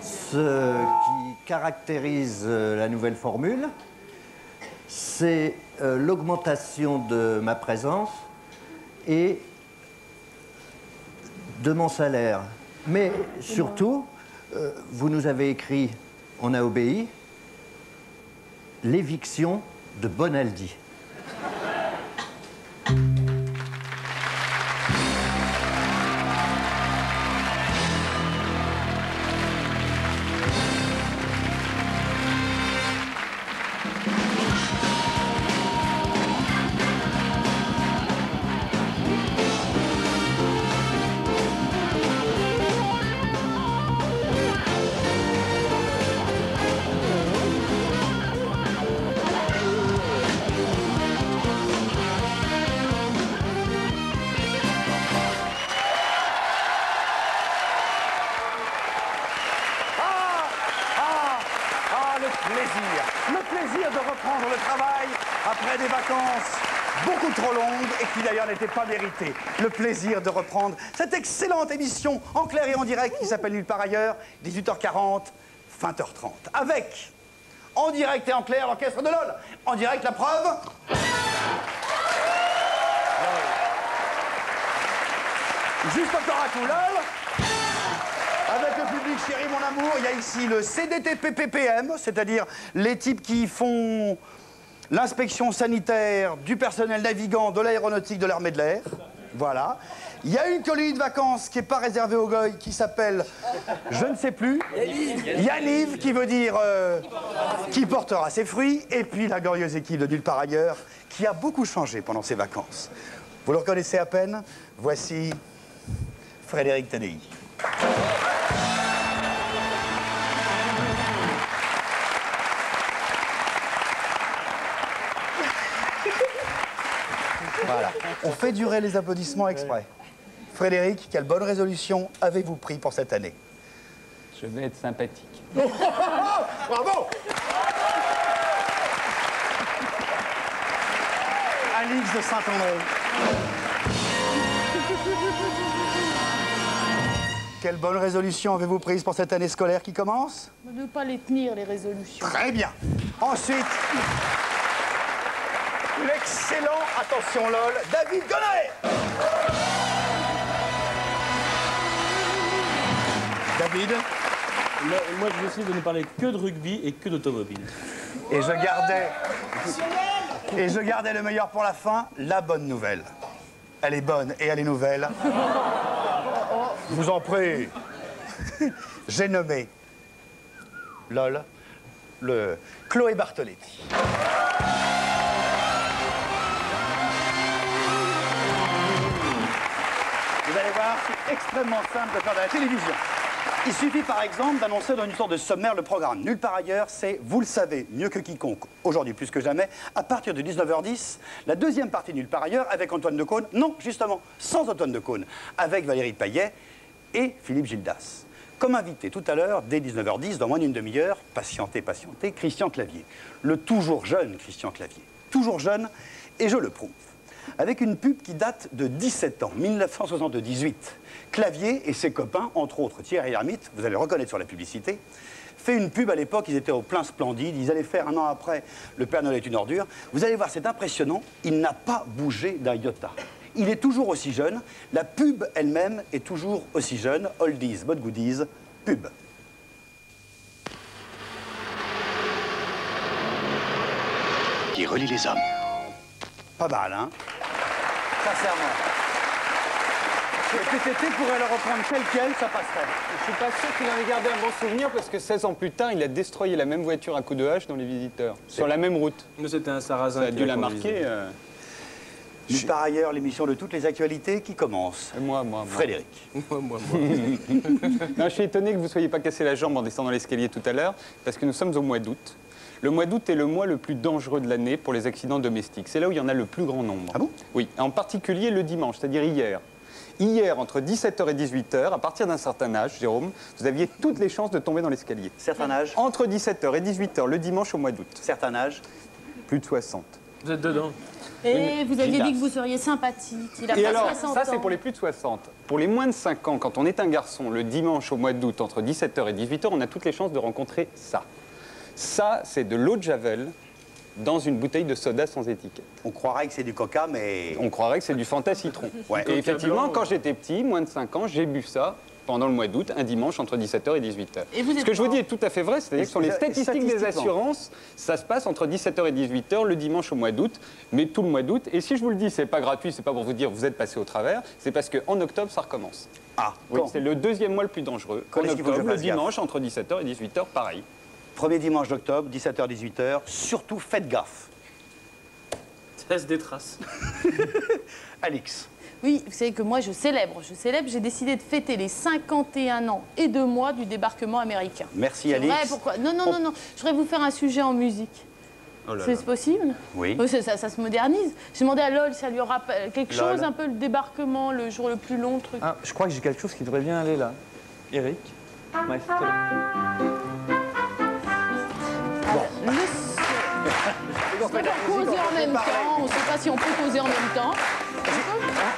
Ce qui caractérise euh, la nouvelle formule, c'est euh, l'augmentation de ma présence et de mon salaire. Mais surtout, euh, vous nous avez écrit, on a obéi, l'éviction de Bonaldi. De reprendre cette excellente émission en clair et en direct qui s'appelle Nulle part ailleurs, 18h40, 20h30. Avec, en direct et en clair, l'orchestre de LOL. En direct, la preuve Juste encore un coup, LOL avec le public chéri, mon amour, il y a ici le CDTPPPM, c'est-à-dire les types qui font l'inspection sanitaire du personnel navigant de l'aéronautique de l'armée de l'air. Voilà. Il y a une colonie de vacances qui n'est pas réservée aux goy qui s'appelle, je ne sais plus, Yaniv, qui veut dire euh, qui portera ses fruits. Et puis la glorieuse équipe de Nulle part ailleurs, qui a beaucoup changé pendant ses vacances. Vous le reconnaissez à peine? Voici Frédéric Tadei. On fait durer les applaudissements exprès. Frédéric, quelle bonne résolution avez-vous pris pour cette année? Je vais être sympathique. Bravo Alix de Saint-André. Quelle bonne résolution avez-vous prise pour cette année scolaire qui commence? Ne pas les tenir, les résolutions. Très bien. Ensuite, l'excellent, attention LOL, David Gonnet. David, Le- moi, je décide de ne parler que de rugby et que d'automobile. et je gardais, et je gardais le meilleur pour la fin, la bonne nouvelle. Elle est bonne et elle est nouvelle. Je vous en prie. J'ai nommé LOL le Chloé Bartoletti. C'est extrêmement simple de faire de la télévision. Il suffit par exemple d'annoncer dans une sorte de sommaire le programme. Nulle part ailleurs, c'est, vous le savez, mieux que quiconque, aujourd'hui plus que jamais, à partir de 19h10, la deuxième partie Nulle part ailleurs avec Antoine de Caunes, non, justement, sans Antoine de Caunes, avec Valérie Payet et Philippe Gildas. Comme invité tout à l'heure, dès 19h10, dans moins d'une demi-heure, patientez, patientez, Christian Clavier. Le toujours jeune Christian Clavier. Toujours jeune, et je le prouve. Avec une pub qui date de 17 ans, 1978. Clavier et ses copains, entre autres Thierry Hermite, vous allez le reconnaître sur la publicité, fait une pub à l'époque, ils étaient au plein splendide, ils allaient faire un an après Le Père Noël est une ordure. Vous allez voir, c'est impressionnant, il n'a pas bougé d'un iota. Il est toujours aussi jeune, la pub elle-même est toujours aussi jeune, oldies, but goodies, pub. qui relie les hommes. Pas mal, hein? Sincèrement. Le PTT pourrait le reprendre tel quel, ça passerait. Je suis pas sûr qu'il en ait gardé un bon souvenir parce que 16 ans plus tard, il a destroyé la même voiture à coups de hache dans les visiteurs. Sur la même route. Mais c'était un sarrasin. Ça a dû la marquer. euh, Mais par ailleurs, l'émission de toutes les actualités qui commence. Moi, moi, moi. Frédéric. Moi, moi, moi. Non, je suis étonné que vous ne soyez pas cassé la jambe en descendant l'escalier tout à l'heure, parce que nous sommes au mois d'août. Le mois d'août est le mois le plus dangereux de l'année pour les accidents domestiques. C'est là où il y en a le plus grand nombre. Ah bon? Oui, en particulier le dimanche, c'est-à-dire hier. Hier, entre 17h et 18h, à partir d'un certain âge, Jérôme, vous aviez toutes les chances de tomber dans l'escalier. Certain âge, Entre 17h et 18h, le dimanche au mois d'août. certain âge? Plus de 60. Vous êtes dedans. Et vous aviez dit que vous seriez sympathique. Il a Et pas alors, 60 ça c'est pour les plus de 60. Pour les moins de 5 ans, quand on est un garçon, le dimanche au mois d'août, entre 17h et 18h, on a toutes les chances de rencontrer ça. Ça, c'est de l'eau de Javel dans une bouteille de soda sans étiquette. On croirait que c'est du coca, mais... On croirait que c'est du Fanta citron. Ouais. Et effectivement, quand j'étais petit, moins de 5 ans, j'ai bu ça pendant le mois d'août, un dimanche entre 17h et 18h. Et vous Ce que je vous dis est tout à fait vrai, c'est-à-dire que sur les sta- statistiques des assurances, ça se passe entre 17h et 18h le dimanche au mois d'août, mais tout le mois d'août. Et si je vous le dis, c'est pas gratuit, c'est pas pour vous dire vous êtes passé au travers, c'est parce qu'en octobre, ça recommence. Ah, Oui, c'est le deuxième mois le plus dangereux. Quand en octobre, le dimanche, entre 17h et 18h, pareil. Premier dimanche d'octobre, 17h-18h. Surtout, faites gaffe. Ça des traces. Alix. Oui, vous savez que moi, je célèbre. Je célèbre. J'ai décidé de fêter les 51 ans et deux mois du débarquement américain. Merci, C'est Alix. vrai, pourquoi? Non, non, non, non. Je voudrais vous faire un sujet en musique. Oh C'est possible? Oui. ça, ça- ça se modernise. J'ai demandé à LOL si ça lui rappelle quelque Lol. chose, un peu le débarquement, le jour le plus long, le truc. Ah, je crois que j'ai quelque chose qui devrait bien aller là. Eric Maestro. Le... Je préfère causer en même temps. On ne sait pas si on peut causer en même temps.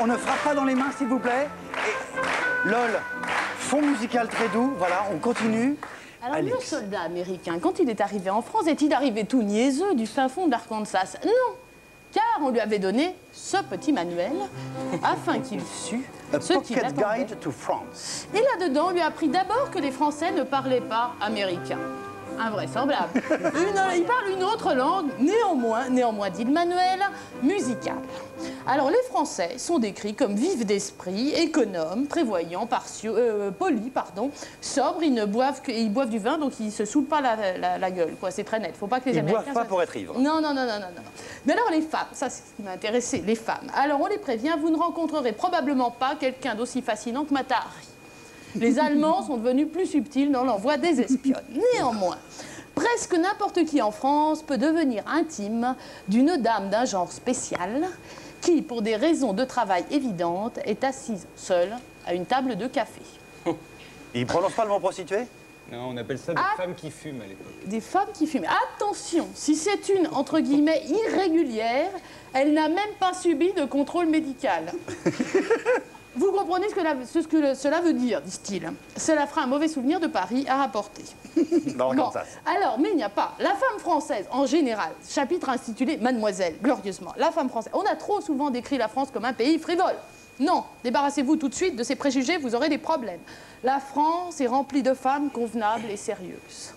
On ne frappe pas dans les mains, s'il vous plaît. Et LOL, fond musical très doux. Voilà, on continue. Alors, Alex. le soldat américain, quand il est arrivé en France, est-il arrivé tout niaiseux du fin fond de l'Arkansas Non Car on lui avait donné ce petit manuel afin qu'il sût A ce qui Pocket l'attendait. Guide to France. Et là-dedans, on lui a appris d'abord que les Français ne parlaient pas américain. Invraisemblable. Une- il parle une autre langue, néanmoins, néanmoins dit le manuel, musicale. Alors les Français sont décrits comme vifs d'esprit, économes, prévoyants, partiaux, euh, polis, pardon, sobres, ils ne boivent que, ils boivent du vin, donc ils se saoulent pas la, la- la gueule, quoi. C'est très net. Faut pas que les Ils Américains. boivent pas pour être ivres. non, non, non, non, non, non. Mais alors les femmes, ça c'est ce qui m'a intéressé, les femmes. Alors on les prévient, vous ne rencontrerez probablement pas quelqu'un d'aussi fascinant que Matahari. Les Allemands sont devenus plus subtils dans l'envoi des espionnes. Néanmoins, presque n'importe qui en France peut devenir intime d'une dame d'un genre spécial qui, pour des raisons de travail évidentes, est assise seule à une table de café. Il prononce pas le mot prostituée? Non, on appelle ça des Ah. femmes qui fument à l'époque. Des femmes qui fument. Attention, si c'est une, entre guillemets, irrégulière, elle n'a même pas subi de contrôle médical. Vous comprenez ce que, la- ce que le- cela veut dire, disent-ils. Cela fera un mauvais souvenir de Paris à rapporter. Bon, alors, mais il n'y a pas. La femme française, en général, chapitre intitulé Mademoiselle, glorieusement. La femme française. On a trop souvent décrit la France comme un pays frivole. Non, débarrassez-vous tout de suite de ces préjugés, vous aurez des problèmes. La France est remplie de femmes convenables et sérieuses.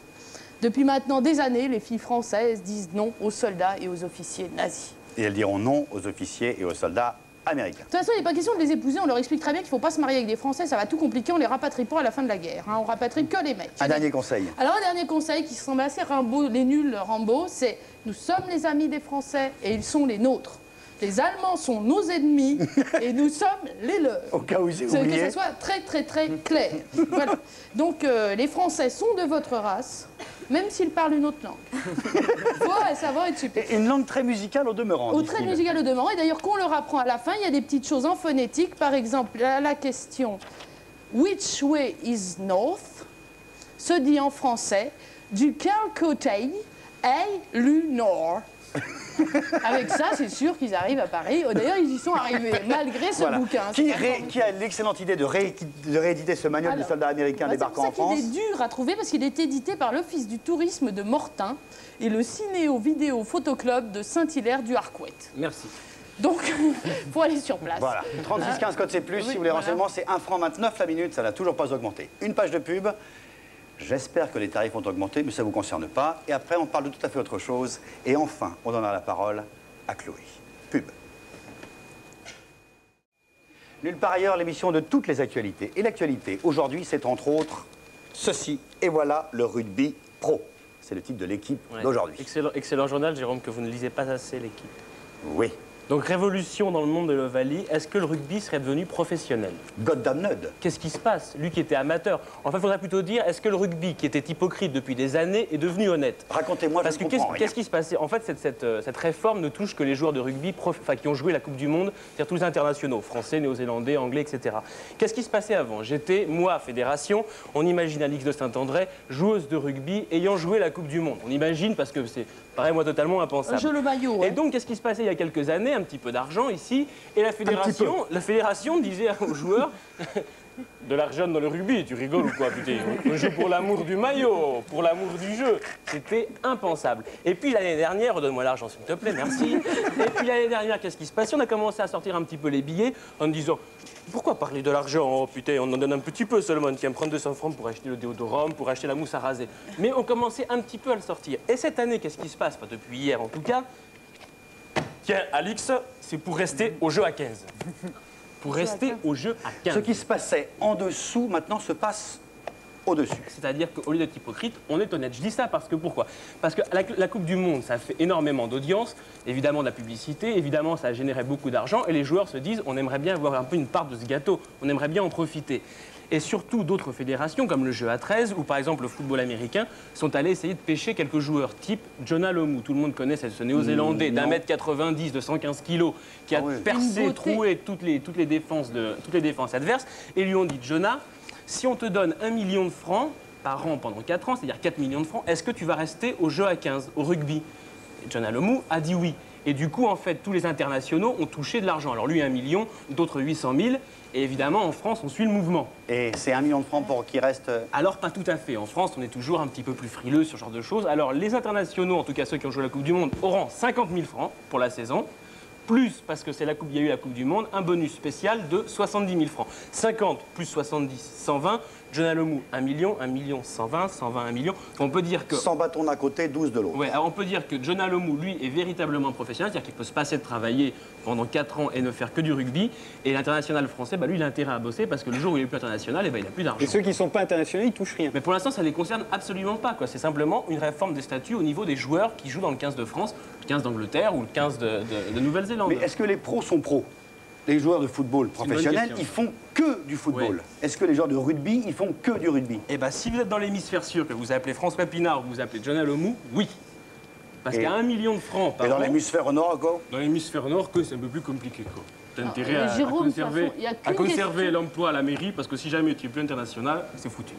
Depuis maintenant des années, les filles françaises disent non aux soldats et aux officiers nazis. Et elles diront non aux officiers et aux soldats De toute façon, il n'est pas question de les épouser. On leur explique très bien qu'il ne faut pas se marier avec des Français. Ça va tout compliquer. On les rapatrie pas à la fin de la guerre. hein. On rapatrie que les mecs. Un dernier conseil. Alors, un dernier conseil qui semble assez Rimbaud, les nuls Rambo, c'est nous sommes les amis des Français et ils sont les nôtres. Les Allemands sont nos ennemis et nous sommes les leurs. Au cas où que ça soit très très très clair. Voilà. Donc euh, les Français sont de votre race, même s'ils parlent une autre langue. Faut savoir être super. Et une langue très musicale au demeurant. Au dit-il. trait musical au demeurant. Et d'ailleurs, qu'on leur apprend à la fin, il y a des petites choses en phonétique. Par exemple, la, la question Which way is north? se dit en français du quel côté est le nord Avec ça, c'est sûr qu'ils arrivent à Paris. Oh, D'ailleurs, ils y sont arrivés, malgré ce Voilà. bouquin. Qui, C'est ré- vraiment- qui a l'excellente idée de, rééditer ce manuel Alors, du soldat américain bah, débarquant en C'est pour ça France qu'il est dur à trouver parce qu'il est édité par l'Office du tourisme de Mortain et le Cinéo Vidéo Photoclub de Saint-Hilaire du Harcouët. Merci. Donc, faut aller sur place. Voilà, 36 15 code c'est plus, Oui, si vous voulez voilà. renseignements, c'est 1 franc 29 la minute, ça n'a toujours pas augmenté. Une page de pub, j'espère que les tarifs ont augmenté, mais ça ne vous concerne pas. Et après, on parle de tout à fait autre chose. Et enfin, on donnera la parole à Chloé. Pub. Nulle part ailleurs, l'émission de toutes les actualités. Et l'actualité, aujourd'hui, c'est entre autres ceci. Et voilà le rugby pro. C'est le titre de l'équipe Ouais. d'aujourd'hui. Excellent, excellent journal, Jérôme, que vous ne lisez pas assez l'équipe. Oui. Donc, révolution dans le monde de l'Ovalie. Est-ce que le rugby serait devenu professionnel? Goddamned. Qu'est-ce qui se passe? Lui qui était amateur. En fait, il faudrait plutôt dire est-ce que le rugby, qui était hypocrite depuis des années, est devenu honnête? Racontez-moi, je Parce ne que qu'est-ce qui se passait En fait, cette, cette, euh, cette réforme ne touche que les joueurs de rugby prof- enfin, qui ont joué la Coupe du Monde, c'est-à-dire tous les internationaux, français, néo-zélandais, anglais, etc. Qu'est-ce qui se passait avant? J'étais, moi, fédération, on imagine Alix de Saint-André, joueuse de rugby ayant joué la Coupe du Monde. On imagine parce que c'est, paraît moi, totalement impensable. Je le maillot. Et hein. donc, qu'est-ce qui se passait il y a quelques années? Un petit peu d'argent ici, et la fédération, la fédération disait aux joueurs de l'argent dans le rugby, tu rigoles ou quoi, putain? On joue pour l'amour du maillot, pour l'amour du jeu. C'était impensable. Et puis l'année dernière, donne-moi l'argent s'il te plaît, merci. Et puis l'année dernière, qu'est-ce qui se passe? On a commencé à sortir un petit peu les billets en disant pourquoi parler de l'argent? Oh putain, on en donne un petit peu seulement. Tiens, prendre 200 francs pour acheter le déodorant, pour acheter la mousse à raser. Mais on commençait un petit peu à le sortir. Et cette année, qu'est-ce qui se passe? Enfin, depuis hier en tout cas. Tiens, Alix, c'est pour rester au jeu à 15. Pour rester au jeu à 15. Ce qui se passait en dessous, maintenant, se passe au-dessus. C'est-à-dire qu'au lieu d'être hypocrite, on est honnête. Je dis ça parce que pourquoi? Parce que la, la Coupe du Monde, ça fait énormément d'audience, évidemment de la publicité, évidemment ça a généré beaucoup d'argent, et les joueurs se disent on aimerait bien avoir un peu une part de ce gâteau, on aimerait bien en profiter. Et surtout, d'autres fédérations, comme le jeu à 13 ou par exemple le football américain, sont allées essayer de pêcher quelques joueurs, type Jonah Lomu. Tout le monde connaît ce ce néo-zélandais d'un mètre 90, de 115 kilos, qui a Ah oui. Percé, troué toutes les, toutes, les défenses de, toutes les défenses adverses, et lui ont dit Jonah, si on te donne un million de francs par an pendant 4 ans, c'est-à-dire 4 millions de francs, est-ce que tu vas rester au jeu à 15, au rugby? Et John Alomou a dit oui. Et du coup, en fait, tous les internationaux ont touché de l'argent. Alors lui, un million, d'autres 800 000. Et évidemment, en France, on suit le mouvement. Et c'est un million de francs pour qui reste. euh, Alors, pas tout à fait. En France, on est toujours un petit peu plus frileux sur ce genre de choses. Alors, les internationaux, en tout cas ceux qui ont joué la Coupe du Monde, auront 50 000 francs pour la saison. Plus, parce que c'est la coupe, il y a eu la Coupe du Monde, un bonus spécial de 70 000 francs. 50 plus 70, 120. John Alomou, 1 million, 1 million, 120, 120, 1 million. On peut dire que 100 bâtons d'un côté, 12 de l'autre. Ouais, alors on peut dire que John Alomou, lui, est véritablement professionnel, c'est-à-dire qu'il peut se passer de travailler pendant 4 ans et ne faire que du rugby. Et l'international français, bah, lui, il a intérêt à bosser parce que le jour où il est plus international, eh ben, il n'a plus d'argent. Et ceux qui ne sont pas internationaux, ils touchent rien. Mais pour l'instant, ça ne les concerne absolument pas. quoi. C'est simplement une réforme des statuts au niveau des joueurs qui jouent dans le 15 de France, le 15 d'Angleterre ou le 15 de, de- de Nouvelle-Zélande. Mais est-ce que les pros sont pros? Les joueurs de football professionnels, ils font que du football. Ouais. Est-ce que les joueurs de rugby, ils font que du rugby? Eh bien, si vous êtes dans l'hémisphère sûr, que vous appelez François Pinard ou que vous appelez John Alomou, oui. Parce qu'à 1 million de francs par Et dans an, l'hémisphère nord, quoi dans l'hémisphère nord, que c'est un peu plus compliqué. quoi. T'as Ah, intérêt à, Jérôme, conserver, façon, à l'emploi à la mairie, parce que si jamais tu es plus international, c'est foutu.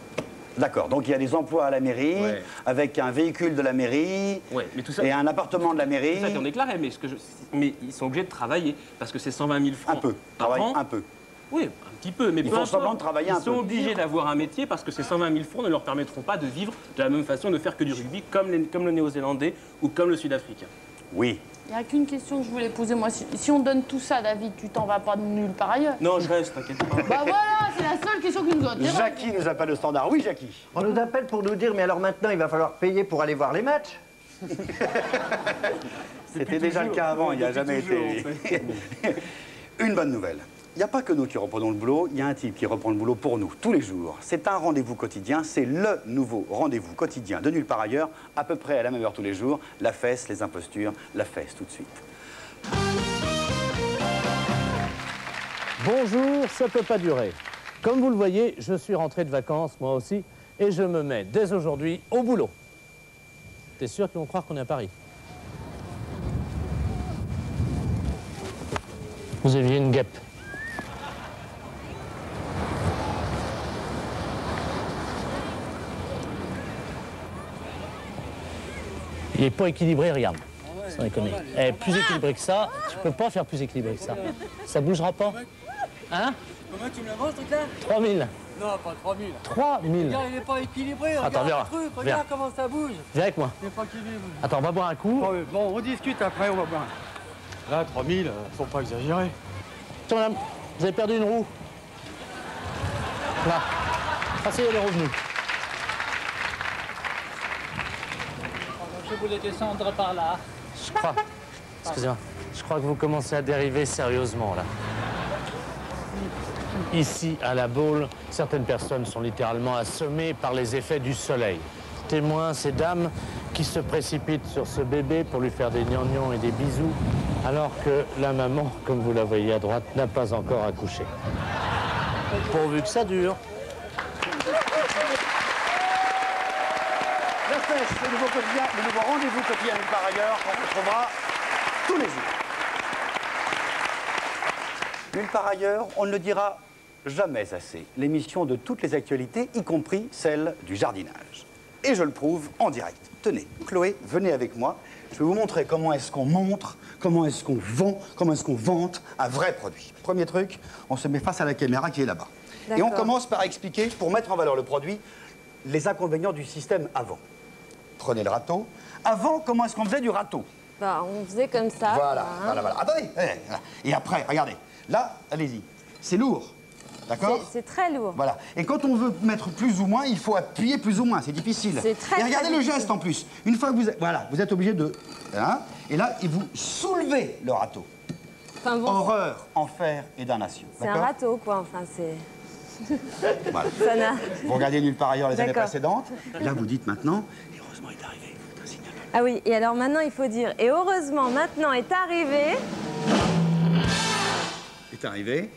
D'accord, donc il y a des emplois à la mairie, Ouais. avec un véhicule de la mairie, Ouais, mais tout ça, et un appartement de la mairie. ça, t'en déclaré, mais, ce que je- mais ils sont obligés de travailler, parce que c'est 120 000 francs Un peu, par an. un peu. Oui, un petit peu, mais Ils peu font semblant de travailler Ils un sont peu. obligés d'avoir un métier parce que ces 120 000 francs ne leur permettront pas de vivre de la même façon, de faire que du rugby, comme, les- comme le néo-zélandais ou comme le sud-africain. Oui. Il n'y a qu'une question que je voulais poser. Moi, si, si on donne tout ça, David, tu t'en vas pas de nulle part ailleurs. Non, je reste, t'inquiète pas. Bah voilà, c'est la seule question qui nous intéresse. Jackie nous appelle le standard. Oui, Jackie. On nous appelle pour nous dire, mais alors maintenant, il va falloir payer pour aller voir les matchs C'était déjà le cas avant, il n'y a jamais été. Une bonne nouvelle. Il n'y a pas que nous qui reprenons le boulot, il y a un type qui reprend le boulot pour nous, tous les jours. C'est un rendez-vous quotidien, c'est le nouveau rendez-vous quotidien de nulle part ailleurs, à peu près à la même heure tous les jours. La fesse, les impostures, la fesse tout de suite. Bonjour, ça peut pas durer. Comme vous le voyez, je suis rentré de vacances, moi aussi, et je me mets dès aujourd'hui au boulot. T'es sûr qu'ils vont croire qu'on est à Paris? Vous aviez une guêpe. Il n'est pas équilibré, regarde. Sans déconner. Eh, plus équilibré que ça, tu peux pas faire plus équilibré que ça. Ça bougera pas. Hein Comment tu me la vends, ce truc-là 3000. Non, pas 3000. 3000. Regarde, il n'est pas équilibré. Regarde Attends, viens, le truc, viens. regarde comment ça bouge. Viens avec moi. Il n'est pas équilibré. Attends, on va boire un coup. Bon, bon, on discute après, on va voir. Là, 3000, euh, faut pas exagérer. Tiens, madame, vous avez perdu une roue. Là. Ah, ça y est, elle est revenue. Je voulais descendre par là. Je crois. Excusez-moi. Je crois que vous commencez à dériver sérieusement, là. Ici, à la Baule, certaines personnes sont littéralement assommées par les effets du soleil. Témoin, ces dames qui se précipitent sur ce bébé pour lui faire des gnangnons et des bisous, alors que la maman, comme vous la voyez à droite, n'a pas encore accouché. Pourvu que ça dure. La fesse, le nouveau quotidien, le nouveau rendez-vous quotidien nulle part ailleurs, qu'on retrouvera tous les jours. Nulle part ailleurs, on ne le dira jamais assez. L'émission de toutes les actualités, y compris celle du jardinage. et je le prouve en direct. Tenez, Chloé, venez avec moi. Je vais vous montrer comment est-ce qu'on montre, comment est-ce qu'on vend, comment est-ce qu'on vante un vrai produit. Premier truc, on se met face à la caméra qui est là-bas. Et on commence par expliquer, pour mettre en valeur le produit, les inconvénients du système avant. Prenez le râteau. Avant, comment est-ce qu'on faisait du râteau? Bah, on faisait comme ça. Voilà, hein. voilà, voilà. Attendez, eh, voilà. Et après, regardez. Là, allez-y. C'est lourd. D'accord C'est- très lourd. Voilà. Et quand on veut mettre plus ou moins, il faut appuyer plus ou moins. C'est difficile. C'est très, Et regardez très le geste en plus. Une fois que vous êtes, voilà, vous êtes obligé de, hein, et là, et vous soulevez le râteau. Enfin bon, Horreur, enfer et damnation. c'est un râteau, quoi. Enfin, c'est. Voilà. Ça. Vous regardez nulle part ailleurs les années précédentes. Et là, vous dites maintenant. Et heureusement, il est arrivé. Putain, signal. Ah oui, et alors maintenant, il faut dire. Et heureusement, maintenant est arrivé est arrivé.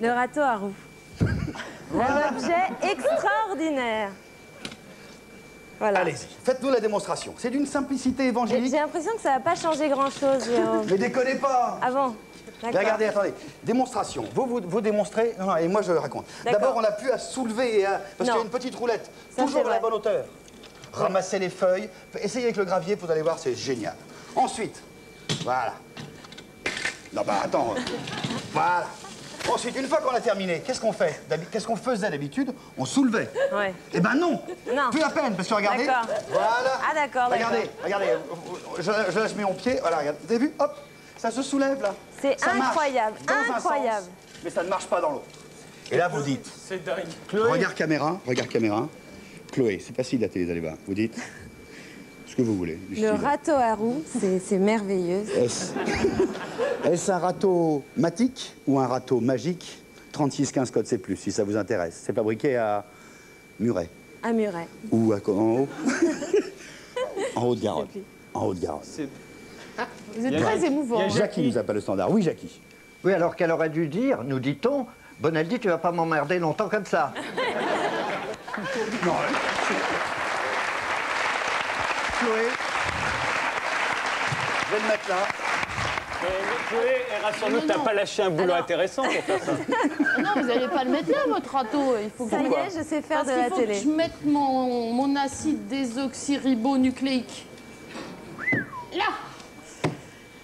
Le râteau à roues. Un objet extraordinaire. Voilà. Allez-y, faites-nous la démonstration. C'est d'une simplicité évangélique. j'ai l'impression que ça va pas changer grand-chose, Jérôme. Mais déconnez pas. Ah bon regardez, attendez. Démonstration. Vous, vous, vous démontrez. Non, non, et moi, je raconte. D'accord. D'abord, on a pu à soulever et à- parce qu'il y a une petite roulette. Ça, toujours à la bonne hauteur. Ramassez les feuilles. Essayez avec le gravier, vous allez voir, c'est génial. Ensuite, voilà. Non, bah attends. voilà. Ensuite, une fois qu'on a terminé, qu'est-ce qu'on fait Qu'est-ce qu'on faisait d'habitude On soulevait. Ouais. Eh ben non Non. Plus à peine, parce que regardez. D'accord. Voilà. Ah, d'accord, Regardez, d'accord. regardez. Je, je lâche mon pied. Voilà, regarde. Vous avez vu Hop Ça se soulève là. C'est incroyable, incroyable. sens, mais ça ne marche pas dans l'autre. Et là, vous dites. C'est dingue. Regarde caméra, regarde caméra. Chloé, c'est facile la télé, allez voir. Vous dites que vous voulez. Le râteau à roues, c'est merveilleux. Est-ce un râteau matique ou un râteau magique? 3615 code C+, si ça vous intéresse. C'est fabriqué à Muret À Muret. ou à, en haut? En Haute-Garonne. En Haute-Garonne. Vous êtes très émouvant. hein. Jackie nous appelle le standard. Oui, Jackie. Oui, alors qu'elle aurait dû dire, nous dit-on, Bonaldi, tu vas pas m'emmerder longtemps comme ça. Non. Chloé, Je vais le mettre là. Chloé, rassure-nous, Non, t'as pas lâché un boulot Alors- intéressant pour faire ça. Non, vous n'allez pas le mettre là, votre râteau. Il faut Ça que y est, je sais faire Parce de la faut télé. que je mette mon, mon acide désoxyribonucléique. Là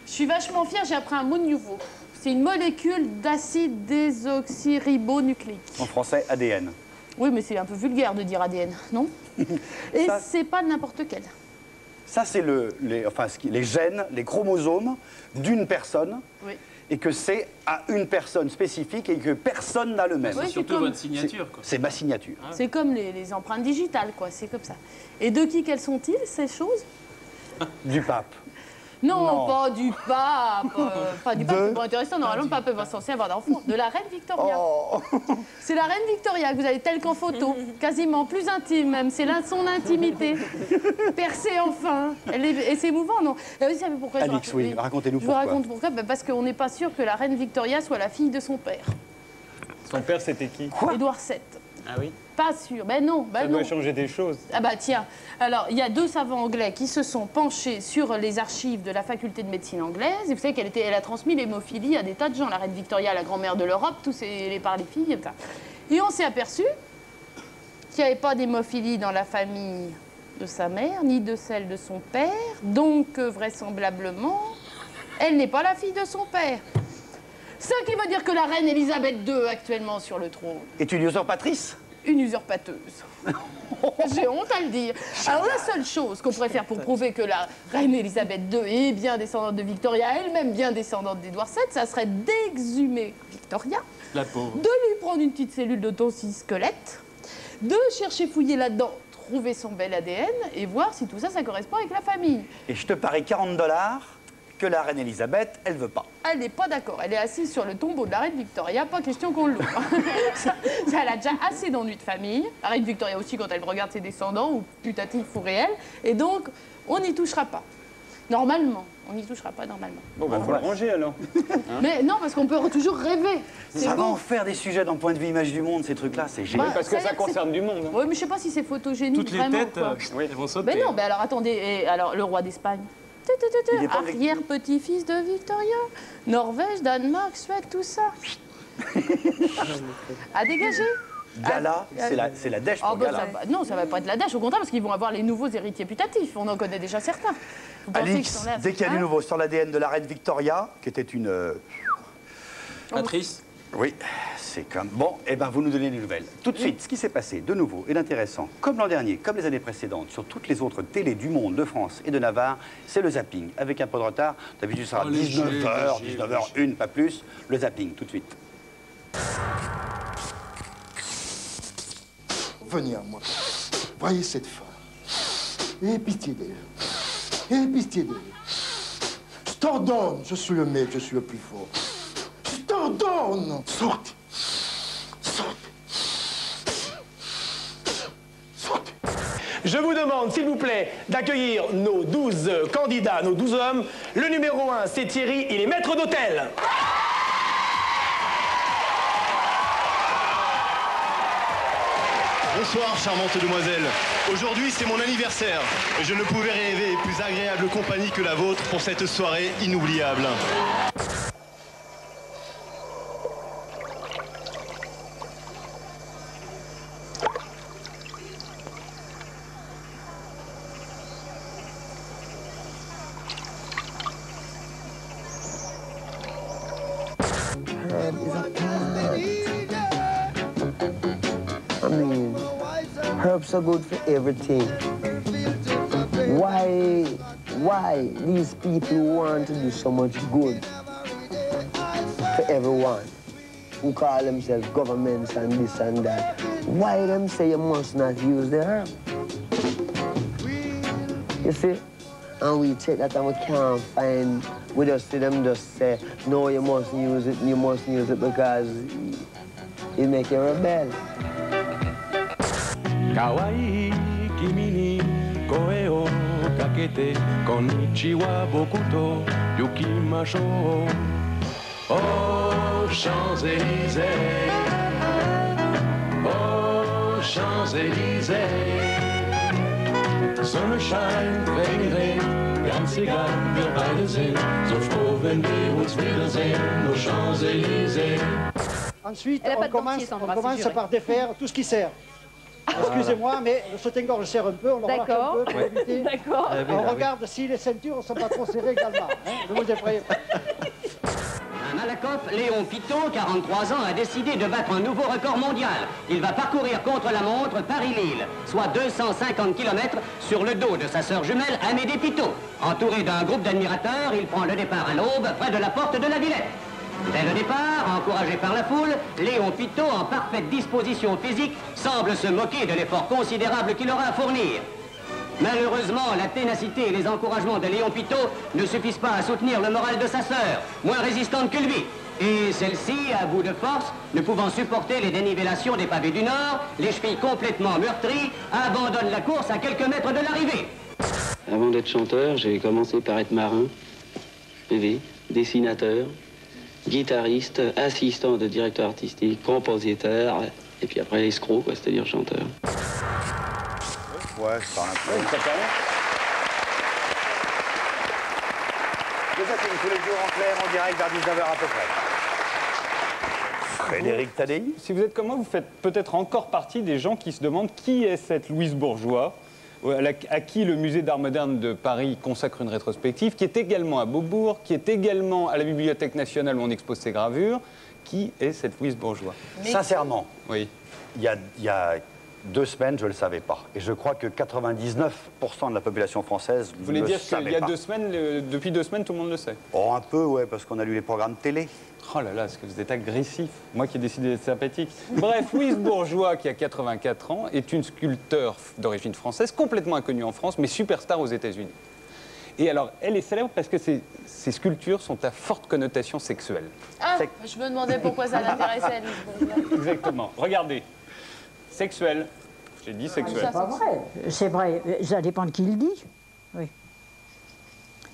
Je suis vachement fière, j'ai appris un mot nouveau. C'est une molécule d'acide désoxyribonucléique. En français, ADN. Oui, mais c'est un peu vulgaire de dire ADN, non Et Ça- c'est pas n'importe quel. Ça, c'est le, les, enfin, ce qui- les gènes, les chromosomes d'une personne. Oui. Et que c'est à une personne spécifique et que personne n'a le même. Oui, c'est Surtout comme- votre signature. C'est ma signature. C'est comme les, les empreintes digitales, quoi, c'est comme ça. Et de qui quelles sont-ils, ces choses? Du pape. Non, Non. pas du pape. euh, pas du pape, De- c'est pas intéressant. Normalement, le pape est pas censé avoir d'enfant. De la reine Victoria. Oh C'est la reine Victoria que vous avez telle qu'en photo. Quasiment plus intime même. C'est là son intimité. Percée enfin. Elle est- Et c'est émouvant, non? Et vous savez pourquoi je Alix, raconte- oui, racontez-nous Je vous pourquoi. raconte pourquoi. Ben, parce qu'on n'est pas sûr que la reine Victoria soit la fille de son père, Son père, c'était qui? Édouard VII. Ah oui? Pas sûr. Ben non, ben Ça non. doit changer des choses. Ah bah tiens, alors il y a deux savants anglais qui se sont penchés sur les archives de la faculté de médecine anglaise. Et vous savez qu'elle était, elle a transmis l'hémophilie à des tas de gens. La reine Victoria, la grand-mère de l'Europe, tous ces, les par les filles. Et, et on s'est aperçu qu'il n'y avait pas d'hémophilie dans la famille de sa mère, ni de celle de son père. Donc euh, vraisemblablement, elle n'est pas la fille de son père. Ce qui veut dire que la reine Elisabeth II, actuellement sur le trône, Est une usurpatrice une usurpateuse. J'ai honte à le dire. Alors la seule chose qu'on pourrait faire pour prouver que la reine Elisabeth II est bien descendante de Victoria, elle-même bien descendante d'Édouard VII, ça serait d'exhumer Victoria, La pauvre. de lui prendre une petite cellule de squelette, de chercher fouiller là-dedans, trouver son bel ADN et voir si tout ça, ça correspond avec la famille. Et je te parie 40 dollars que la reine Elisabeth, elle veut pas. Elle n'est pas d'accord. Elle est assise sur le tombeau de la reine Victoria. Pas question qu'on l'ouvre. ça, ça, elle a déjà assez d'ennuis de famille. La reine Victoria aussi, quand elle regarde ses descendants, ou putatifs ou réels. Et donc, on n'y touchera pas. Normalement. On n'y touchera pas normalement. Bon, bah, faut le ranger alors. Mais non, parce qu'on peut toujours rêver. C'est Ça va en faire des sujets dans Point de vue Image du Monde, ces trucs-là, c'est génial. Ouais. Parce que Ça concerne du monde. hein. Oui, mais je sais pas si c'est photogénique Toutes les vraiment. têtes, quoi. euh, Oui. elles vont sauter. Mais non, mais alors attendez, et alors le roi d'Espagne? Arrière-petit-fils de Victoria, Norvège, Danemark, Suède, tout ça. à dégager. Gala, c'est la, c'est la dèche Ah pour bah, Gala. ça va- non, ça va pas être la dèche, au contraire, parce qu'ils vont avoir les nouveaux héritiers putatifs. On en connaît déjà certains. Vous Alix, là, dès qu'il y a du hein nouveau sur l'ADN de la reine Victoria, qui était une... euh, Patrice Oui, c'est comme... Bon, eh ben vous nous donnez des nouvelles. Tout de suite, ce qui s'est passé de nouveau et d'intéressant, comme l'an dernier, comme les années précédentes, sur toutes les autres télés du monde, de France et de Navarre, c'est le zapping. Avec un peu de retard, d'habitude ça sera Oh, léger, 19h, léger, 19h01, pas plus. Le zapping, tout de suite. Venez à moi. Voyez cette femme. Aie pitié d'elle. Aie pitié d'elle. Je t'ordonne. Je suis le maître, je suis le plus fort. Je t'ordonne. Vous demande, s'il vous plaît, d'accueillir nos 12 candidats, nos 12 hommes. Le numéro 1, c'est Thierry, il est maître d'hôtel. Bonsoir, charmante demoiselle. Aujourd'hui, c'est mon anniversaire. Et je ne pouvais rêver plus agréable compagnie que la vôtre pour cette soirée inoubliable. Are good for everything. Why, why these people want to do so much good for everyone who call themselves governments and this and that? Why them say you must not use the herb? You see? And we take that and we can't find, we just see them just say, no, you mustn't use it, you mustn't use it because it make you rebel. Kawaii, Kimini, Koeo, Kakete, Konnichiwa, Bokuto, Yukimasho. Oh, Champs-Élysées. Oh, Champs-Élysées. Sonnenschein, Regenregen, ganz egal, wir beide sind so froh, wenn wir uns wiedersehen, nos Champs-Élysées. Ensuite, on commence, on juré. par défaire tout ce qui sert. Excusez-moi, mais le soutien-gorge serre un peu, on le un peu pour Ouais. éviter. D'accord. Ah oui, on bah oui. regarde si les ceintures ne sont pas trop serrées également. hein. Ne vous effrayez pas. À Malakoff, Léon Pitot, 43 ans, a décidé de battre un nouveau record mondial. Il va parcourir contre la montre Paris-Lille, soit 250 km sur le dos de sa sœur jumelle Amédée Pitot. Entouré d'un groupe d'admirateurs, il prend le départ à l'aube près de la porte de la Villette. Dès le départ, encouragé par la foule, Léon Pitot, en parfaite disposition physique, semble se moquer de l'effort considérable qu'il aura à fournir. Malheureusement, la ténacité et les encouragements de Léon Pitot ne suffisent pas à soutenir le moral de sa sœur, moins résistante que lui. Et celle-ci, à bout de force, ne pouvant supporter les dénivellations des pavés du Nord, les chevilles complètement meurtries, abandonne la course à quelques mètres de l'arrivée. Avant d'être chanteur, j'ai commencé par être marin, PV, dessinateur, guitariste, assistant de directeur artistique, compositeur, et puis après escroc, quoi, c'est-à-dire chanteur. Ouais, ça parle un peu. Tous les jours en clair, en direct vers 19h à peu près. Frédéric Tadei Si vous êtes comme moi, vous faites peut-être encore partie des gens qui se demandent qui est cette Louise Bourgeois, à qui le musée d'art moderne de Paris consacre une rétrospective, qui est également à Beaubourg, qui est également à la Bibliothèque nationale où on expose ses gravures. Qui est cette Louise Bourgeois Sincèrement, Oui. il y a, il y a deux semaines, je ne le savais pas. Et je crois que 99% de la population française Vous voulez ne dire savait qu'il y a pas. deux semaines, le- depuis deux semaines, tout le monde le sait Oh, un peu, ouais, parce qu'on a lu les programmes télé. Oh là là, est-ce que vous êtes agressif? Moi qui ai décidé d'être sympathique. Bref, Louise Bourgeois, qui a 84 ans, est une sculpteur d'origine française, complètement inconnue en France, mais superstar aux États-Unis. Et alors, elle est célèbre parce que ses, ses sculptures sont à forte connotation sexuelle. Ah, Sec- je me demandais pourquoi ça l'intéressait, Alice Bourgeois. Exactement. Regardez. Sexuelle. J'ai dit sexuelle. C'est pas vrai. C'est vrai, ça dépend de qui le dit. Oui.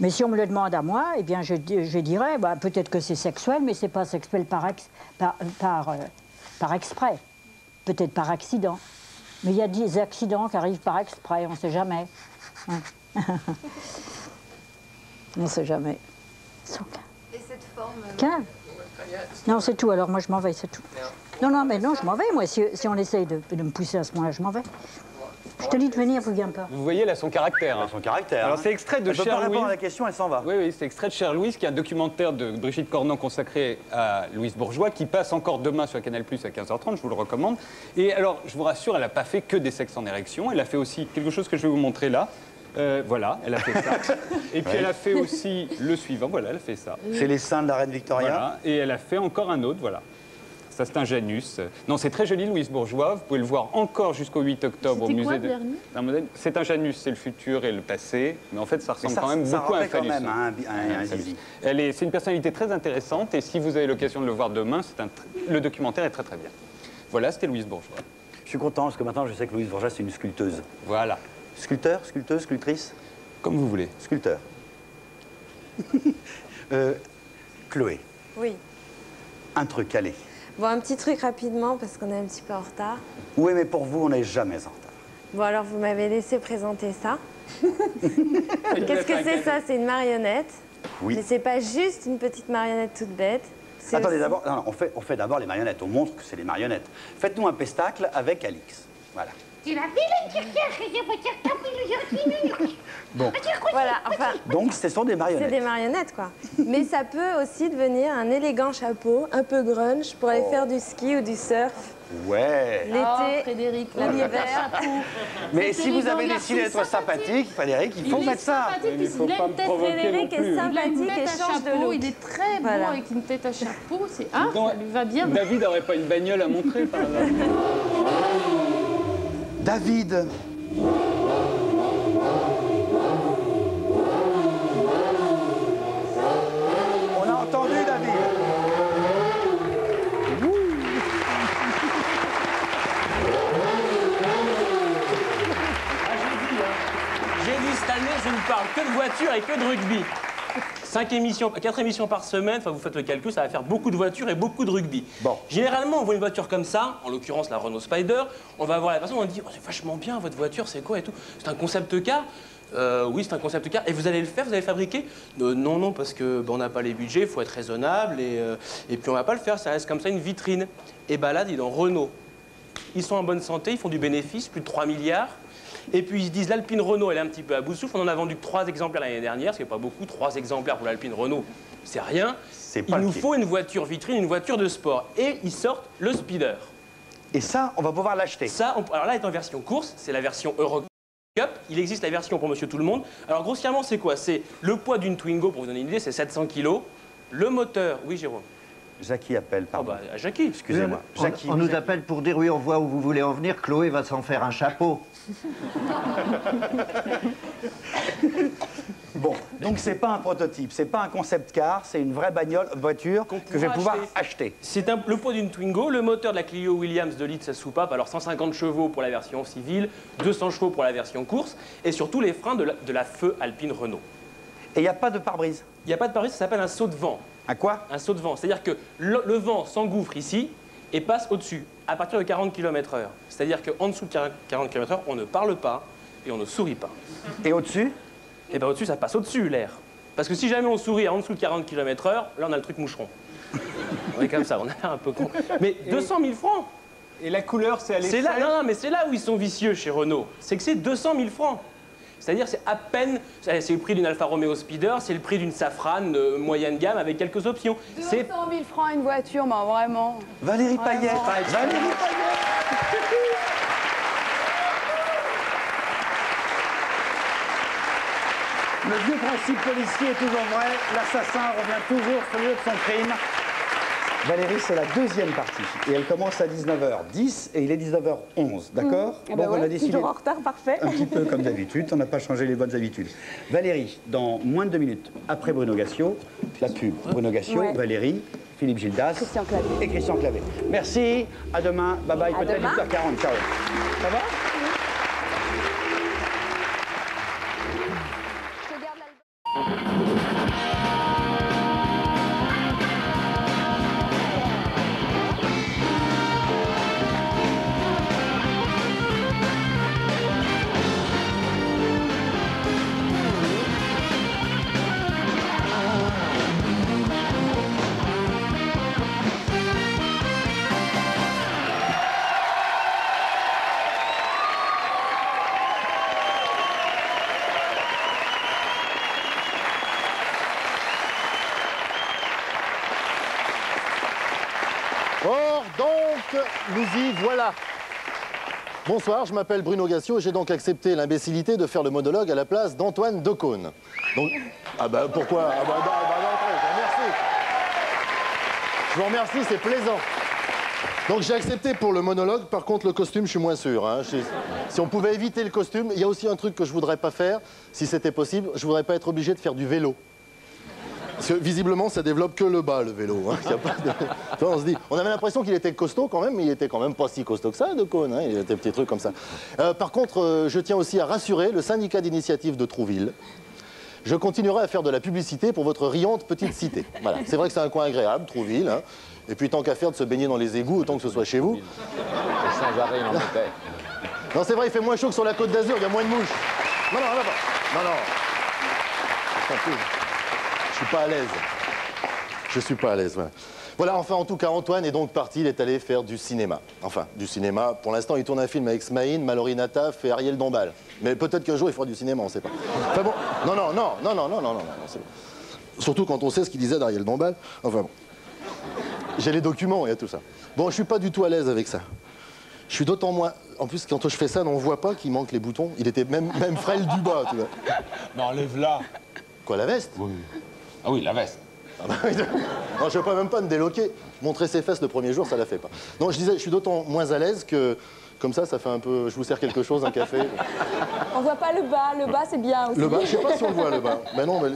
Mais si on me le demande à moi, eh bien, je, di- je dirais, bah, peut-être que c'est sexuel, mais c'est pas sexuel par, ex- par, par, euh, par exprès. Peut-être par accident. Mais il y a des accidents qui arrivent par exprès, on ne sait jamais. Hein. on ne sait jamais. Et cette forme. Quinze Non, c'est tout, alors moi je m'en vais, c'est tout. Non, non, mais non, je m'en vais, moi. Si, si on essaye de, de me pousser à ce point-là, je m'en vais. Je te dis de venir, vous viens pas. Vous voyez là son caractère. hein. Son caractère. Alors hein. c'est extrait de Elle peut Cher pas répondre Louise. à la question, elle s'en va. Oui, oui, c'est extrait de Cher Louise, qui est un documentaire de Brigitte Cornan consacré à Louise Bourgeois, qui passe encore demain sur Canal Plus à 15h30, je vous le recommande. Et alors, je vous rassure, elle n'a pas fait que des sexes en érection, elle a fait aussi quelque chose que je vais vous montrer là. Euh, voilà, elle a fait ça. Et puis Ouais. elle a fait aussi le suivant, voilà, elle a fait ça. C'est les seins de la reine Victoria. Voilà, et elle a fait encore un autre, voilà. Ça, c'est un Janus. Non, c'est très joli, Louise Bourgeois. Vous pouvez le voir encore jusqu'au 8 octobre au musée quoi, de. le C'est un Janus, c'est le futur et le passé. Mais en fait, ça ressemble ça- quand même ça beaucoup à un rappelle quand phallus. même hein. un zizi. Elle est, c'est une personnalité très intéressante et si vous avez l'occasion de le voir demain, c'est un le documentaire est très très bien. Voilà, c'était Louise Bourgeois. Je suis content parce que maintenant je sais que Louise Bourgeois c'est une sculpteuse. Voilà. Sculpteur, sculpteuse, sculptrice? Comme vous voulez. Sculpteur. Euh, Chloé, Oui. un truc, allez. Bon, un petit truc rapidement parce qu'on est un petit peu en retard. Oui, mais pour vous, on n'est jamais en retard. Bon, alors vous m'avez laissé présenter ça. Qu'est-ce que c'est ça? C'est une marionnette. Oui. Mais c'est pas juste une petite marionnette toute bête. Attendez, aussi- d'abord, non, non, on fait, on fait d'abord les marionnettes. On montre que c'est les marionnettes. Faites-nous un pestacle avec Alix. Voilà. C'est Bon. Voilà, enfin. Donc, ce sont des C'est marionnettes. des marionnettes, quoi. Mais ça peut aussi devenir un élégant chapeau, un peu grunge, pour aller faire du ski ou du surf. Ouais. L'été, Oh, Frédéric, l'hiver. Mais C'est si vous avez décidé d'être sympathique, Frédéric, il faut Il est mettre ça. faut il a pas une me tête provoquer Frédéric non est plus. Il a une sympathique tête et à change de chapeau, look. il est très beau Voilà. avec une tête à chapeau. C'est ah, ça lui va bien. David n'aurait pas une bagnole à montrer par hasard David. On a entendu, David. J'ai dit cette année, je ne parle que de voitures et que de rugby. Cinq émissions, quatre émissions par semaine, enfin vous faites le calcul, ça va faire beaucoup de voitures et beaucoup de rugby. Bon. Généralement, on voit une voiture comme ça, en l'occurrence la Renault Spider, on va voir la personne, on va dire oh, c'est vachement bien votre voiture, c'est quoi et tout. C'est un concept car Euh, Oui, c'est un concept car. Et vous allez le faire, vous allez le fabriquer? Euh, Non, non, parce que ben, on n'a pas les budgets, il faut être raisonnable et, euh, et puis on va pas le faire, ça reste comme ça une vitrine. Et bah là, dis donc, Renault, ils sont en bonne santé, ils font du bénéfice, plus de 3 milliards. Et puis ils se disent l'Alpine Renault, elle est un petit peu à bout de souffle. On en a vendu que 3 exemplaires l'année dernière, ce qui n'est pas beaucoup. 3 exemplaires pour l'Alpine Renault, c'est rien. Il nous pied. faut une voiture vitrine, une voiture de sport. Et ils sortent le Speeder. Et ça, on va pouvoir l'acheter. Ça, on- alors là, est en version course, c'est la version Euro Cup. Il existe la version pour Monsieur Tout le Monde. Alors grossièrement, c'est quoi? C'est le poids d'une Twingo, pour vous donner une idée, c'est 700 kg. Le moteur, oui Jérôme. Jackie appelle, Oh pardon. bah, Jackie. Excusez-moi. On, Jackie, nous êtes- appelle pour dire oui, on voit où vous voulez en venir. Chloé va s'en faire un chapeau. Bon, donc c'est pas un prototype, c'est pas un concept car, c'est une vraie bagnole, voiture que je vais pouvoir acheter. C'est un- le poids d'une Twingo, le moteur de la Clio Williams de litre, sa soupape, alors 150 chevaux pour la version civile, 200 chevaux pour la version course, et surtout les freins de la, de la feu Alpine Renault. Et il n'y a pas de pare-brise? Il n'y a pas de pare-brise, ça s'appelle un saut de vent. À quoi? Un saut de vent, c'est-à-dire que le, le vent s'engouffre ici et passe au-dessus, à partir de 40 km/h. C'est-à-dire qu'en dessous de 40 km/h, on ne parle pas et on ne sourit pas. Et au-dessus? Et bien au-dessus, ça passe au-dessus l'air. Parce que si jamais on sourit en dessous de 40 km/h, là on a le truc moucheron. on est comme ça, on a l'air un peu con. Mais 200 000 francs Et la couleur, c'est à C'est là, l'essai non, non, mais c'est là où ils sont vicieux chez Renault. C'est que c'est 200 000 francs. C'est-à-dire, c'est à peine, c'est le prix d'une Alfa Romeo Speeder, c'est le prix d'une Safran euh, moyenne gamme avec quelques options. 200 C'est 000 francs une voiture, mais vraiment. Valérie Vraiment. Payet Valérie Payet Le vieux principe policier est toujours vrai, l'assassin revient toujours sur le lieu de son crime. Valérie, c'est la deuxième partie. Et elle commence à 19h10 et il est 19h11, d'accord Eh ben Donc on a décidé toujours en retard, parfait. un petit peu comme d'habitude, on n'a pas changé les bonnes habitudes. Valérie, dans moins de deux minutes, après Bruno Gassio, la pub Bruno Gassio, Ouais. Valérie, Philippe Gildas Christian et Christian Clavé. Merci, à demain, bye bye, peut-être demain. 8h40, ciao. Ça va? Bonsoir, je m'appelle Bruno Gassio et j'ai donc accepté l'imbécilité de faire le monologue à la place d'Antoine Decaune. Ah bah pourquoi? Ah bah, non, bah non, attends, je vous remercie. Je vous remercie, c'est plaisant. Donc j'ai accepté pour le monologue, par contre le costume, je suis moins sûr. hein. Si on pouvait éviter le costume, il y a aussi un truc que je voudrais pas faire, si c'était possible, je voudrais pas être obligé de faire du vélo. Parce que visiblement, ça développe que le bas, le vélo. hein. Il y a pas de- Tu vois, on se dit, on avait l'impression qu'il était costaud quand même, mais il était quand même pas si costaud que ça, de cône. hein. Il y a des petits trucs comme ça. Euh, par contre, euh, je tiens aussi à rassurer le syndicat d'initiative de Trouville. Je continuerai à faire de la publicité pour votre riante petite cité. Voilà. C'est vrai que c'est un coin agréable, Trouville. hein. Et puis tant qu'à faire de se baigner dans les égouts, autant que ce soit chez vous. Sans arrêt, en mettait. Non, c'est vrai, il fait moins chaud que sur la côte d'Azur, il y a moins de mouches. Non, non, non, non, non. Je s'en fout. Je suis pas à l'aise. Je suis pas à l'aise, voilà. Voilà, enfin, en tout cas, Antoine est donc parti, il est allé faire du cinéma. Enfin, du cinéma. Pour l'instant, il tourne un film avec Smaïn, Mallory Nataf et Ariel Dombal. Mais peut-être qu'un jour, il fera du cinéma, on sait pas. Enfin bon, non, non, non, non, non, non, non, non, non, c'est bon. Surtout quand on sait ce qu'il disait d'Ariel Dombal. Enfin bon. J'ai les documents, il y a tout ça. Bon, je suis pas du tout à l'aise avec ça. Je suis d'autant moins. En plus, quand je fais ça, on voit pas qu'il manque les boutons. Il était même, même frêle du bas, tu vois. Mais enlève-la. Quoi, la veste? Oui. Ah oui, la veste. Ah bah non, je ne peux même pas me déloquer. Montrer ses fesses le premier jour, ça la fait pas. Non, je disais, je suis d'autant moins à l'aise que, comme ça, ça fait un peu. Je vous sers quelque chose, un café. On voit pas le bas, le bas c'est bien aussi. Le bas, je sais pas si on le voit, le bas. Non, mais,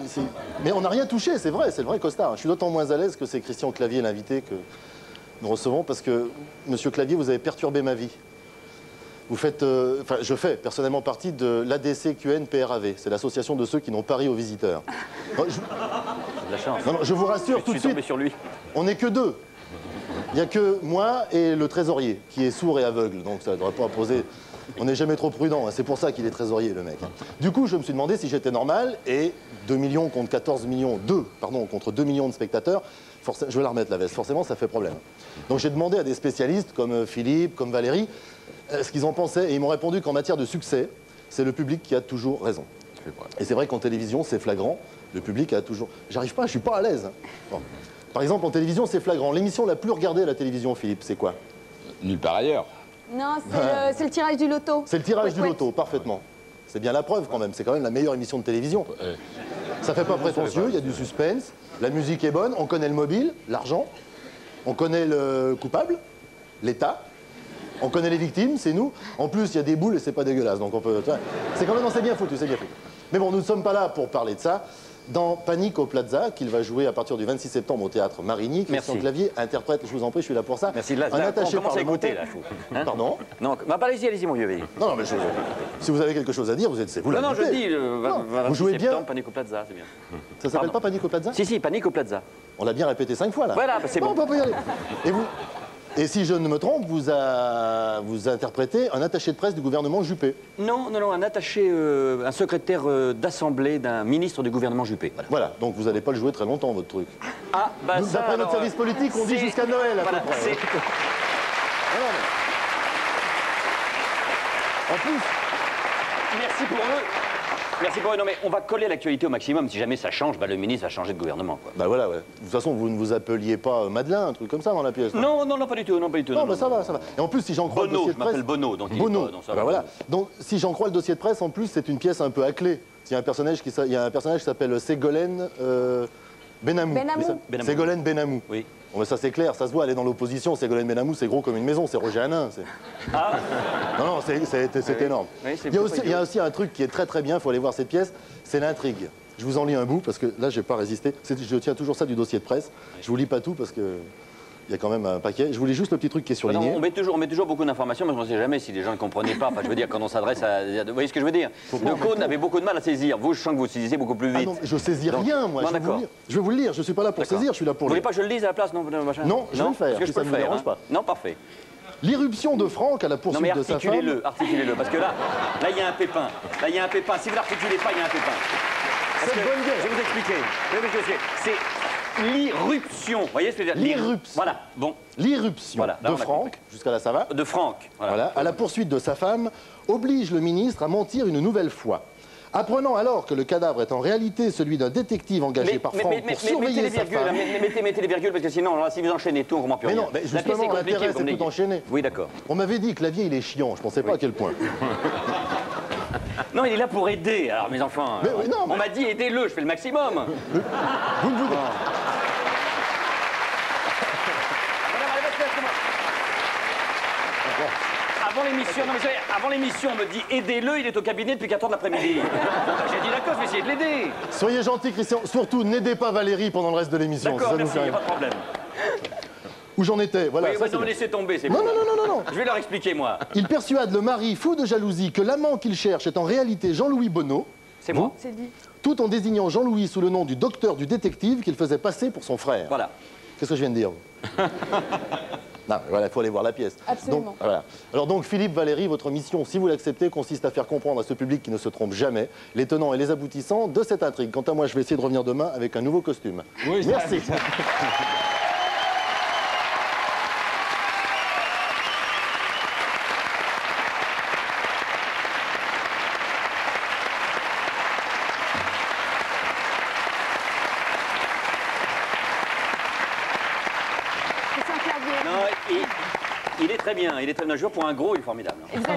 mais on n'a rien touché, c'est vrai, c'est le vrai costard. Je suis d'autant moins à l'aise que c'est Christian Clavier, l'invité, que nous recevons, parce que, monsieur Clavier, vous avez perturbé ma vie. Vous faites, euh, enfin, je fais personnellement partie de l'ADCQN PRAV. C'est l'association de ceux qui n'ont pas ri aux visiteurs. Non, je, de la chance. non, non, je vous rassure Je tout de suite. sur lui. On n'est que deux. Il n'y a que moi et le trésorier, qui est sourd et aveugle. Donc ça ne devrait pas poser. On n'est jamais trop prudent. hein. C'est pour ça qu'il est trésorier, le mec. hein. Du coup, je me suis demandé si j'étais normal. Et 2 millions contre 14 millions, 2, pardon, contre 2 millions de spectateurs, je vais la remettre la veste. Forcément, ça fait problème. Donc j'ai demandé à des spécialistes comme euh, Philippe, comme Valérie, ce qu'ils en pensaient. Et ils m'ont répondu qu'en matière de succès, c'est le public qui a toujours raison. Et c'est vrai qu'en télévision, c'est flagrant. Le public a toujours. J'arrive pas, je suis pas à l'aise. Bon. Par exemple, en télévision, c'est flagrant. L'émission la plus regardée à la télévision, Philippe, c'est quoi? Nulle part ailleurs. Non, c'est le, c'est le tirage du loto. C'est le tirage Ouais, du ouais. loto, parfaitement. C'est bien la preuve quand même. C'est quand même la meilleure émission de télévision. Ça fait pas prétentieux, il y a du suspense, la musique est bonne, on connaît le mobile, l'argent, on connaît le coupable, l'État, on connaît les victimes, c'est nous. En plus, il y a des boules et c'est pas dégueulasse, donc on peut. C'est quand même, c'est bien foutu, c'est bien foutu. Mais bon, nous ne sommes pas là pour parler de ça. Dans Panique au Plaza, qu'il va jouer à partir du 26 septembre au théâtre Marigny, Christian. Clavier interprète, je vous en prie, je suis là pour ça. Merci, là, un là, attaché on commence à écouter, là, fou. Hein Pardon? Non, bah, allez-y, allez-y, mon vieux. Non, non, mais je- si vous avez quelque chose à dire, vous êtes, c'est vous Non, non, je dis, euh, Non, 26 vous jouez bien. septembre, Panico Plaza, c'est bien. Ça s'appelle pas Panico Plaza? Si, si, Panico Plaza. On l'a bien répété cinq fois là. Voilà, bah, c'est bon. on peut y aller. Et vous? Et si je ne me trompe, vous, a... vous interprétez un attaché de presse du gouvernement Juppé. Non, non, non, un attaché, euh, un secrétaire euh, d'assemblée d'un ministre du gouvernement Juppé. Voilà. Voilà, donc vous n'allez pas le jouer très longtemps, votre truc. Ah, bah Nous, ça, D'après notre service politique, on dit jusqu'à Noël à voilà, peu près. Voilà, mais- En plus, Merci pour eux. Merci pour. Non, mais on va coller l'actualité au maximum. Si jamais ça change, bah, le ministre va changer de gouvernement. Quoi. bah voilà, ouais. De toute façon, vous ne vous appeliez pas euh, Madeleine, un truc comme ça dans la pièce. Non, non, non, pas du tout. Non, pas du tout. Non, mais ça va, ça va. Et en plus, si j'en crois le dossier je de presse... m'appelle Bono, donc Bono. pas dans ça. Ah bah voilà. Donc, si j'en crois le dossier de presse, en plus, c'est une pièce un peu à clé. Il y a un personnage qui, s'a- il y a un personnage qui s'appelle Ségolène euh, Benamou. Benamou. Ségolène Benamou. Oui. Bon, mais ça, c'est clair, ça se voit, elle est dans l'opposition. Ségolène Benamou, c'est gros comme une maison, c'est Roger Hanin. c'est- Ah, Non, non, c'est c'est- c'est Oui. énorme. Oui, il, y a aussi, il y a aussi un truc qui est très très bien, il faut aller voir cette pièce, c'est l'intrigue. Je vous en lis un bout parce que là, je n'ai pas résisté. C'est- Je tiens toujours ça du dossier de presse. Je vous lis pas tout parce que il y a quand même un paquet. Je vous lis juste le petit truc qui est Bah non, surligné. on, met toujours, on met toujours beaucoup d'informations, mais je ne sais jamais si les gens ne comprenaient pas. Enfin, je veux dire, quand on s'adresse à. Vous voyez ce que je veux dire? Le code avait beaucoup de mal à saisir. Vous, je sens que vous saisissez beaucoup plus Ah vite. non, je saisis Donc- rien, moi. Non, je, vais vous lire. je vais vous le lire. Je suis pas là pour saisir, je suis là pour Vous voulez pas que je le lise à la place non, machin? Non, je vais le faire, que je ça ne vous faire. dérange hein? pas. Non, parfait. L'irruption de Franck à la Non, poursuite mais de sa femme. articulez-le, articulez-le. Parce que là, là, il y a un pépin. Là, il y a un pépin. Si vous l'articulez pas, il y a un pépin. Parce C'est que-. Je vais vous expliquer. Oui, parce que c'est- C'est l'irruption. Vous voyez ce que je veux dire L'irruption. Voilà, bon. L'irruption Voilà, de Franck, jusqu'à là ça va, De Franck. Voilà. voilà, à la poursuite de sa femme, oblige le ministre à mentir une nouvelle fois. Apprenant alors que le cadavre est en réalité celui d'un détective engagé par Franck pour mettez surveiller les sa virgules, femme. hein, mais- mettez, mettez les virgules, parce que sinon, si vous enchaînez tout, on ne comprend plus Mais rien. non, mais justement, l'intérêt, c'est tout enchaîner. Oui, d'accord. On m'avait dit que Clavier, il est chiant. Je pensais pas à quel point. Non, il est là pour aider, alors mes enfants. Mais oui, non, On m'a dit aidez-le, je fais le maximum. Vous ne voulez Avant l'émission, non mais savez, avant l'émission, on me dit aidez-le, il est au cabinet depuis 4 heures de l'après-midi. J'ai dit d'accord, je vais essayer de l'aider. Soyez gentil, Christian. Surtout, n'aidez pas Valérie pendant le reste de l'émission. D'accord, ça nous merci, il rien. pas de problème. Où j'en étais, voilà. oui, ça, c'est non, laissez tomber, c'est Non, non, non, non, non, non. Je vais leur expliquer, moi. Il persuade le mari, fou de jalousie, que l'amant qu'il cherche est en réalité Jean-Louis Bonneau. C'est moi. C'est dit. Tout en désignant Jean-Louis sous le nom du docteur du détective qu'il faisait passer pour son frère. Voilà. Qu'est-ce que je viens de dire Non, mais voilà, il faut aller voir la pièce. Absolument. Donc, voilà. Alors donc, Philippe Valéry, votre mission, si vous l'acceptez, consiste à faire comprendre à ce public qui ne se trompe jamais les tenants et les aboutissants de cette intrigue. Quant à moi, je vais essayer de revenir demain avec un nouveau costume. Oui, Merci. Christian Clavier. Non, il, il est très bien. Il est très bien. Un jour, pour un gros, il est formidable. Et vous êtes-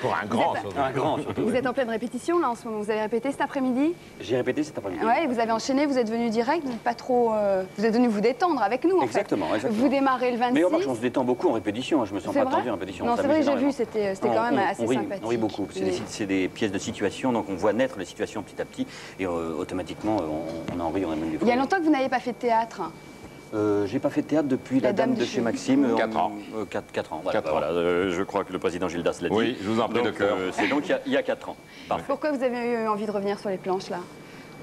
Pour un grand, surtout. Un grand, surtout. Vous êtes en pleine répétition là en ce moment. Vous avez répété cet après-midi. J'ai répété cet après-midi. Ouais, vous avez enchaîné, vous êtes venu direct, vous n'êtes pas trop. euh, vous êtes venu vous détendre avec nous en Exactement, fait. exactement. Vous démarrez le 26. Mais remarque, on se détend beaucoup en répétition. hein. Je me sens C'est pas vrai tendu en répétition. Non, On c'est vrai, s'amuse j'ai vu, énormément. c'était c'était quand même on- assez on rit, sympathique. On rit beaucoup. C'est Oui. des, c'est des pièces de situation, donc on voit naître les situations petit à petit, et euh, automatiquement, euh, on, on en rit, on a même du Il y a longtemps que vous n'avez pas fait de théâtre. Euh, J'ai pas fait de théâtre depuis La, Dame, de chez Maxime. euh, Quatre en- ans. euh, quatre, quatre ans. Voilà, Quatre voilà, euh, je crois que le président Gildas l'a dit. Oui, je vous en prie, Donc, euh, C'est donc il y a- il y, a 4 ans. Parfait. Pourquoi vous avez eu envie de revenir sur les planches là?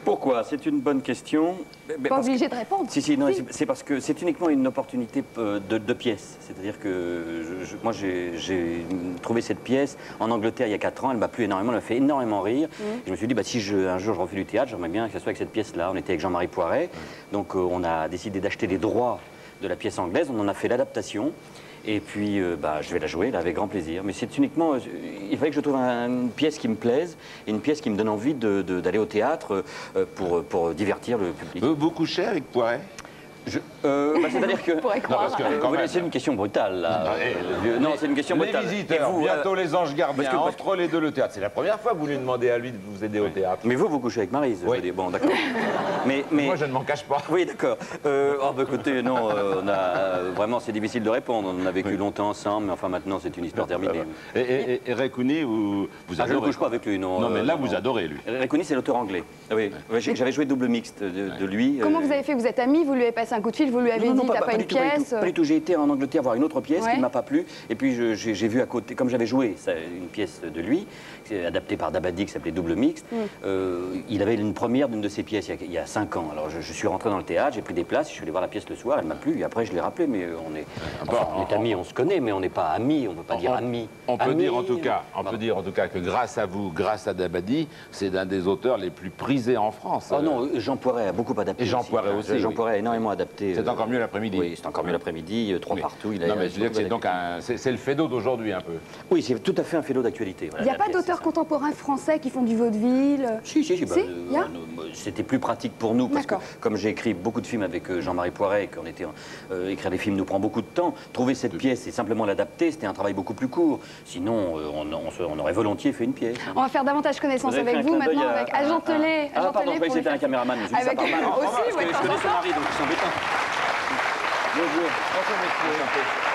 Pourquoi? C'est une bonne question. Mais- Pas parce que- obligé de répondre. Si, si, non, c'est- parce que c'est uniquement une opportunité euh, de, de pièce. C'est-à-dire que je- je- moi, j'ai trouvé cette pièce en Angleterre il y a 4 ans. Elle m'a plu énormément, elle m'a fait énormément rire. Et je me suis dit, bah, si je- un jour je refais du théâtre, j'aimerais bien que ce soit avec cette pièce-là. On était avec Jean-Marie Poiret. Donc, euh, on a décidé d'acheter les droits de la pièce anglaise. On en a fait l'adaptation. Et puis, euh, bah, je vais la jouer là, avec grand plaisir. Mais c'est uniquement. euh, il fallait que je trouve un- une pièce qui me plaise et une pièce qui me donne envie d'aller au théâtre euh, pour, pour divertir le public. Vous couchez avec Poiret? Euh, bah, C'est-à-dire que. pourrait croire. parce que, Euh, quand oui, même. c'est une question brutale, là. Ah, Euh, non, c'est une question Les brutale. visiteurs, Et vous, bientôt euh, les anges gardiens, parce que- parce entre les deux le théâtre. C'est la première fois que vous lui demandez à lui de vous aider au théâtre. Mais vous, vous couchez avec Marise. je Oui. veux dire. Bon, d'accord. mais, mais... Moi, je ne m'en cache pas. Oui, d'accord. Euh, oh, bah, écoutez, non, euh, on a, vraiment, c'est difficile de répondre. On a vécu longtemps ensemble, mais enfin, maintenant, c'est une histoire terminée. Et, et, et- et Rekouni, vous, vous Ah, je ne adorez. couche pas avec lui, non. Non, mais euh, là, non, vous adorez, lui. Réconi, c'est l'auteur anglais. Ah oui, Ouais, j'ai- j'avais joué double mixte de, de lui. Comment euh, vous avez fait? Vous êtes amis, vous lui avez passé un coup de fil, vous lui avez non, non, dit t'as pas pas, une pièce pas du tout. J'ai été en Angleterre voir une autre pièce Ouais. qui ne m'a pas plu. Et puis j'ai j'ai vu à côté, comme j'avais joué ça, une pièce de lui, c'est adaptée par Dabadi qui s'appelait Double Mixte, Mm. euh, il avait une première d'une de ses pièces il y a, il y a cinq ans. Alors je, je suis rentré dans le théâtre, j'ai pris des places, je suis allé voir la pièce le soir, elle m'a plu. Et après je l'ai rappelé, mais euh, on est, enfin, on est amis, on se connaît, mais on n'est pas amis, on ne peut pas dire amis. On peut Amis, dire en tout cas, on pardon. peut dire en tout cas que grâce à vous, grâce à Dabadi, c'est l'un des auteurs les plus prisés en France. Oh non, Jean Poiret a beaucoup adapté. Et Jean aussi. Poiret aussi, Jean oui. Poiret a énormément adapté. C'est euh, encore mieux l'après-midi. Oui, c'est encore mieux l'après-midi, euh, trois Oui. partout. Il a, non, il a mais je veux dire que c'est donc c'est le fédo d'aujourd'hui un peu. Oui, c'est tout à fait un félo d'actualité. Il voilà, n'y a pas pièce. Contemporains français qui font du vaudeville Si, si, si. bah, Si, euh, euh, C'était plus pratique pour nous parce que, comme j'ai écrit beaucoup de films avec euh, Jean-Marie Poiret, et qu'on était euh, écrire des films nous prend beaucoup de temps. Trouver cette pièce et simplement l'adapter, c'était un travail beaucoup plus court. Sinon, euh, on, on se- on aurait volontiers fait une pièce. On va faire davantage connaissance Vous avec vous maintenant à- avec Agent Télé. Ah, pardon, je c'était un caméraman. Je dis ça Avec par mal. aussi, parce ouais, que je connais son mari, donc c'est embêtant. Bonjour.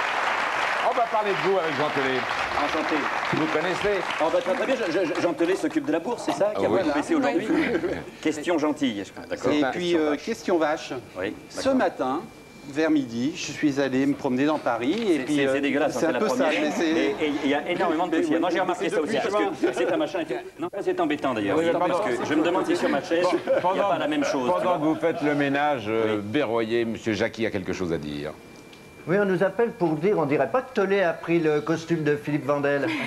On va parler de vous avec Jean Télé. Enchanté. Vous connaissez Oh, bah, très, bien, Je- je- Jean Télé s'occupe de la bourse, c'est ça Qui a Oui. beaucoup baissé aujourd'hui Question gentille, je crois. D'accord. Et puis, euh, question vache. Oui, Ce matin, vers midi, je suis allé me promener dans Paris. Et C'est- puis, c'est euh, dégueulasse, C'est hein, un la peu ça. première. Et il y a énormément de poussière. oui, Moi j'ai remarqué c'est ça aussi, parce que c'est un machin. Non, c'est embêtant d'ailleurs. Oui, parce que je me demande si sur ma chaise, il n'y a pas la même chose. Pendant que vous faites le ménage, euh, Berroyer, M. Jackie a quelque chose à dire. Oui, on nous appelle pour dire, on dirait pas que Tolé a pris le costume de Philippe Vandel.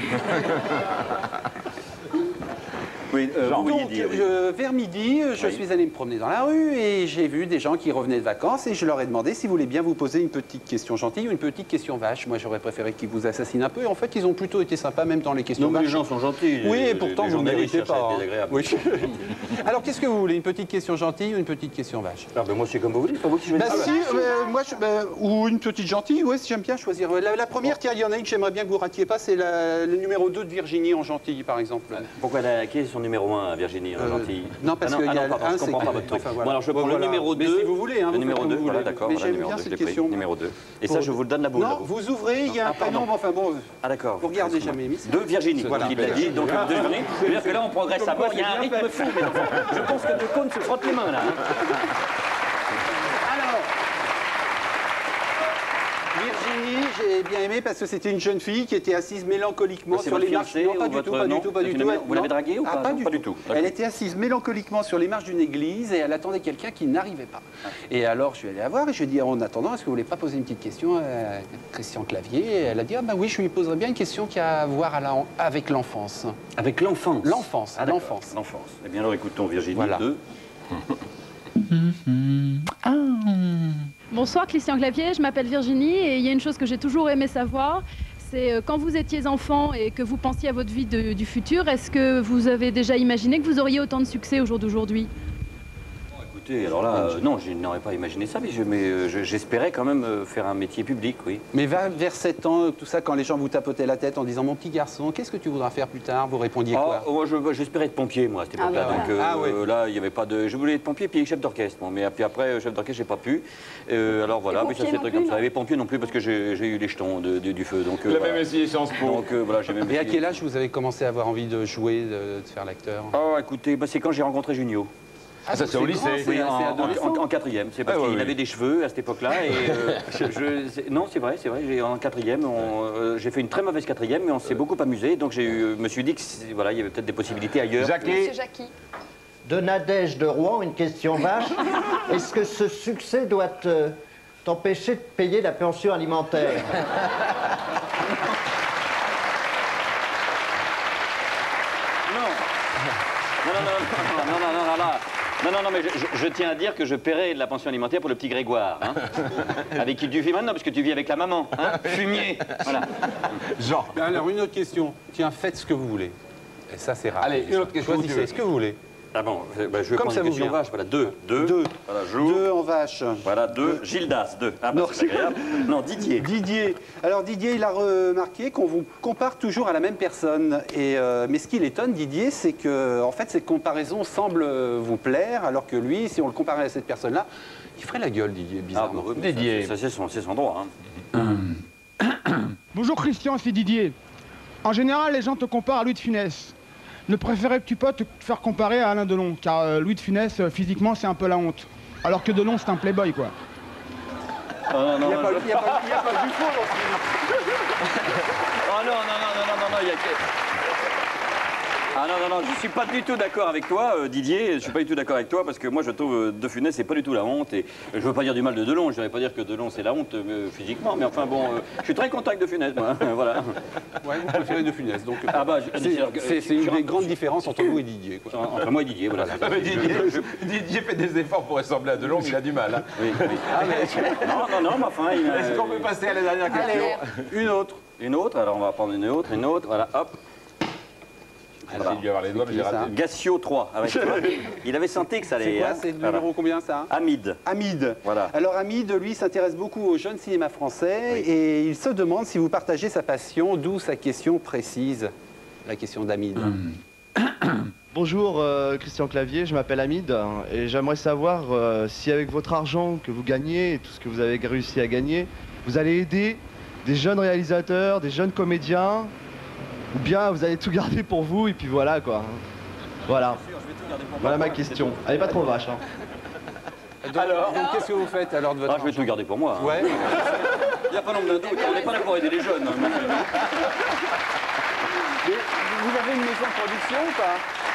Oui, euh, vous Donc, dire, oui. euh, vers midi, euh, je Oui. suis allé me promener dans la rue et j'ai vu des gens qui revenaient de vacances et je leur ai demandé s'ils voulaient bien vous poser une petite question gentille ou une petite question vache. Moi, j'aurais préféré qu'ils vous assassinent un peu. Et en fait, ils ont plutôt été sympas, même dans les questions Non, mais les vaches. gens sont gentils. Oui, et pourtant, les vous ne méritez pas. hein. Oui. Alors, qu'est-ce que vous voulez Une petite question gentille ou une petite question vache? Ah, ben, moi, c'est comme vous voulez, c'est pas vous qui Bah si, euh, moi, je- bah, ou une petite gentille, oui, j'aime bien choisir. La, la première, tiens, il y en a une que j'aimerais bien que vous ratiez pas, c'est la- le numéro 2 de Virginie en gentille, par exemple. Pourquoi elle a numéro 1, Virginie, en Euh, gentil non, parce ah qu'il y a ah le pardon, un, je comprends pas votre truc. enfin, voilà. Bon, alors je prends voilà. le numéro 2. Mais si vous voulez, hein, le numéro faites 2, comme vous voilà, d'accord, Mais voilà, j'aime numéro bien 2, cette j'ai pris. question. Numéro 2. Et ça, je vous le donne la boule. Non, vous. ouvrez, il y a un prénom, enfin bon, Ah, d'accord. vous regardez jamais. De Virginie, Voilà. voilà. il l'a dit, donc de Virginie. C'est-à-dire que là, on progresse à mort, il y a un rythme fou. Je pense que De Cône se frotte les mains, là. hein. Alors, Virginie, j'ai bien aimé parce que c'était une jeune fille qui était assise mélancoliquement sur les marches. Non, pas du tout, pas du tout, pas du tout. vous l'avez draguée ou Ah, pas pas Non, du pas tout. du tout. Elle était assise mélancoliquement sur les marches d'une église et elle attendait quelqu'un qui n'arrivait pas. Et alors, je suis allé la voir et je lui ai dit, en attendant, est-ce que vous voulez pas poser une petite question à Christian Clavier? Et elle a dit, ah bah oui, je lui poserais bien une question qui a à voir à la- avec l'enfance. Avec l'enfance L'enfance, Ah, l'enfance. L'enfance. Eh bien, alors écoutons Virginie Voilà. 2. Bonsoir Christian Clavier, je m'appelle Virginie et il y a une chose que j'ai toujours aimé savoir, c'est euh, quand vous étiez enfant et que vous pensiez à votre vie du futur, est-ce que vous avez déjà imaginé que vous auriez autant de succès au jour d'aujourd'hui? Écoutez, alors là, euh, non, je n'aurais pas imaginé ça, mais je- euh, je- j'espérais quand même euh, faire un métier public, oui. Mais va- vers 7 ans, tout ça, quand les gens vous tapotaient la tête en disant mon petit garçon, qu'est-ce que tu voudras faire plus tard? Vous répondiez quoi? Ah, moi, je- j'espérais être pompier, moi, à cette Ah, époque-là. bah, donc euh, Ah, oui. là, il n'y avait pas de. Je voulais être pompier puis chef d'orchestre, moi. Mais puis après, chef d'orchestre, j'ai pas pu. Euh, alors voilà, mais ça pompier fait non comme ça. Et pompier non plus, parce que j'ai eu les jetons de- de- du feu. Donc, euh, Il a voilà. même essayé Sciences Po. Donc euh, voilà, j'ai même Et à quel âge vous avez commencé à avoir envie de jouer, de, de faire l'acteur? Oh, écoutez, bah, c'est quand j'ai rencontré Junio. Ah, ça, donc c'est au c'est lycée. Oui, en, c'est en- adolescent. en- en quatrième. C'est parce Ah, ouais, qu'il oui. avait des cheveux à cette époque-là. Et euh, je- je- non, c'est vrai, c'est vrai. J'ai- En quatrième, euh, j'ai fait une très mauvaise quatrième, mais on s'est beaucoup amusé. Donc j'ai eu- me suis dit que c'est- voilà, il y avait peut-être des possibilités ailleurs. Jackie. Monsieur Jackie. De Nadège de Rouen, une question vache. Est-ce que ce succès doit te- t'empêcher de payer la pension alimentaire? Non, non, non, non, non. Non, non, mais je, je- je tiens à dire que je paierai de la pension alimentaire pour le petit Grégoire, hein, avec qui tu vis maintenant, parce que tu vis avec la maman, hein, fumier. Voilà. Jean. Alors, une autre question. Tiens, faites ce que vous voulez. Et ça, c'est rare. Allez, une autre question, Choisissez ce que vous voulez. Ah bon, bah, je vais Comme prendre ça une vous question vient. vache. Voilà, deux. Deux. Deux. Voilà, jour. Deux en vache. Voilà, deux. Gildas, deux. Ah, bah, Non, c'est agréable. Non, Didier. Didier. Alors Didier, il a remarqué qu'on vous compare toujours à la même personne. Et, euh, mais ce qui l'étonne, Didier, c'est que en fait, cette comparaison semble euh, vous plaire, alors que lui, si on le comparait à cette personne-là, il ferait la gueule, Didier, Ah, bizarrement. bah, oui, mais Didier. Ça, c'est son, c'est son droit. Hein. Bonjour Christian, c'est Didier. En général, les gens te comparent à Louis de Funès. Ne préférais-tu pas te faire comparer à Alain Delon? Car euh, Louis de Funès, euh, physiquement, c'est un peu la honte. Alors que Delon, c'est un playboy, quoi. Ah, non, non, Il n'y a, pas- du faux dans ce film. Oh non, non, non, non, non, non, non, il y a que... Ah non, non, non, je suis pas du tout d'accord avec toi, euh, Didier. Je suis pas du tout d'accord avec toi parce que moi je trouve euh, De Funès c'est pas du tout la honte. Et je veux pas dire du mal de Delon, je ne vais pas dire que Delon c'est la honte euh, physiquement, mais enfin bon, euh, je suis très content avec De Funès, moi. voilà. Ouais, vous préférez de Funès. Donc, Ah bah, je- c'est- c'est-à-dire que- c'est c'est une des grandes différences entre vous et Didier. quoi. Entre moi et Didier, voilà. Ah, mais Didier, Didier fait des efforts pour ressembler à Delon, mais il a du mal. hein. Oui, oui. Ah, mais- Non, non, non, mais enfin, il m'a- Est-ce qu'on peut passer à la dernière question? Une autre. Une autre, alors on va prendre une autre, une autre, voilà, hop. Voilà. Il lui avoir les doigts, mais j'ai Qui ça raté. Gassio 3, avec toi. Il avait senti que ça allait. C'est quoi hein, C'est le voilà. numéro combien ça Hamid. Hamid. Voilà. Alors Hamid, lui, s'intéresse beaucoup au jeune cinéma français et il se demande si vous partagez sa passion, d'où sa question précise, la question d'Hamid. Bonjour euh, Christian Clavier, je m'appelle Hamid hein, et j'aimerais savoir euh, si avec votre argent que vous gagnez et tout ce que vous avez réussi à gagner, vous allez aider des jeunes réalisateurs, des jeunes comédiens, ou bien vous allez tout garder pour vous et puis voilà quoi. Voilà. Voilà ma question. Elle est pas trop vache. Hein. Alors, donc, qu'est-ce que vous faites alors de votre Ah, je vais tout garder pour moi. hein. Ouais. Il n'y a pas nombre d'un on n'est pas là pour aider les jeunes. hein. Mais vous avez une maison de production ou pas?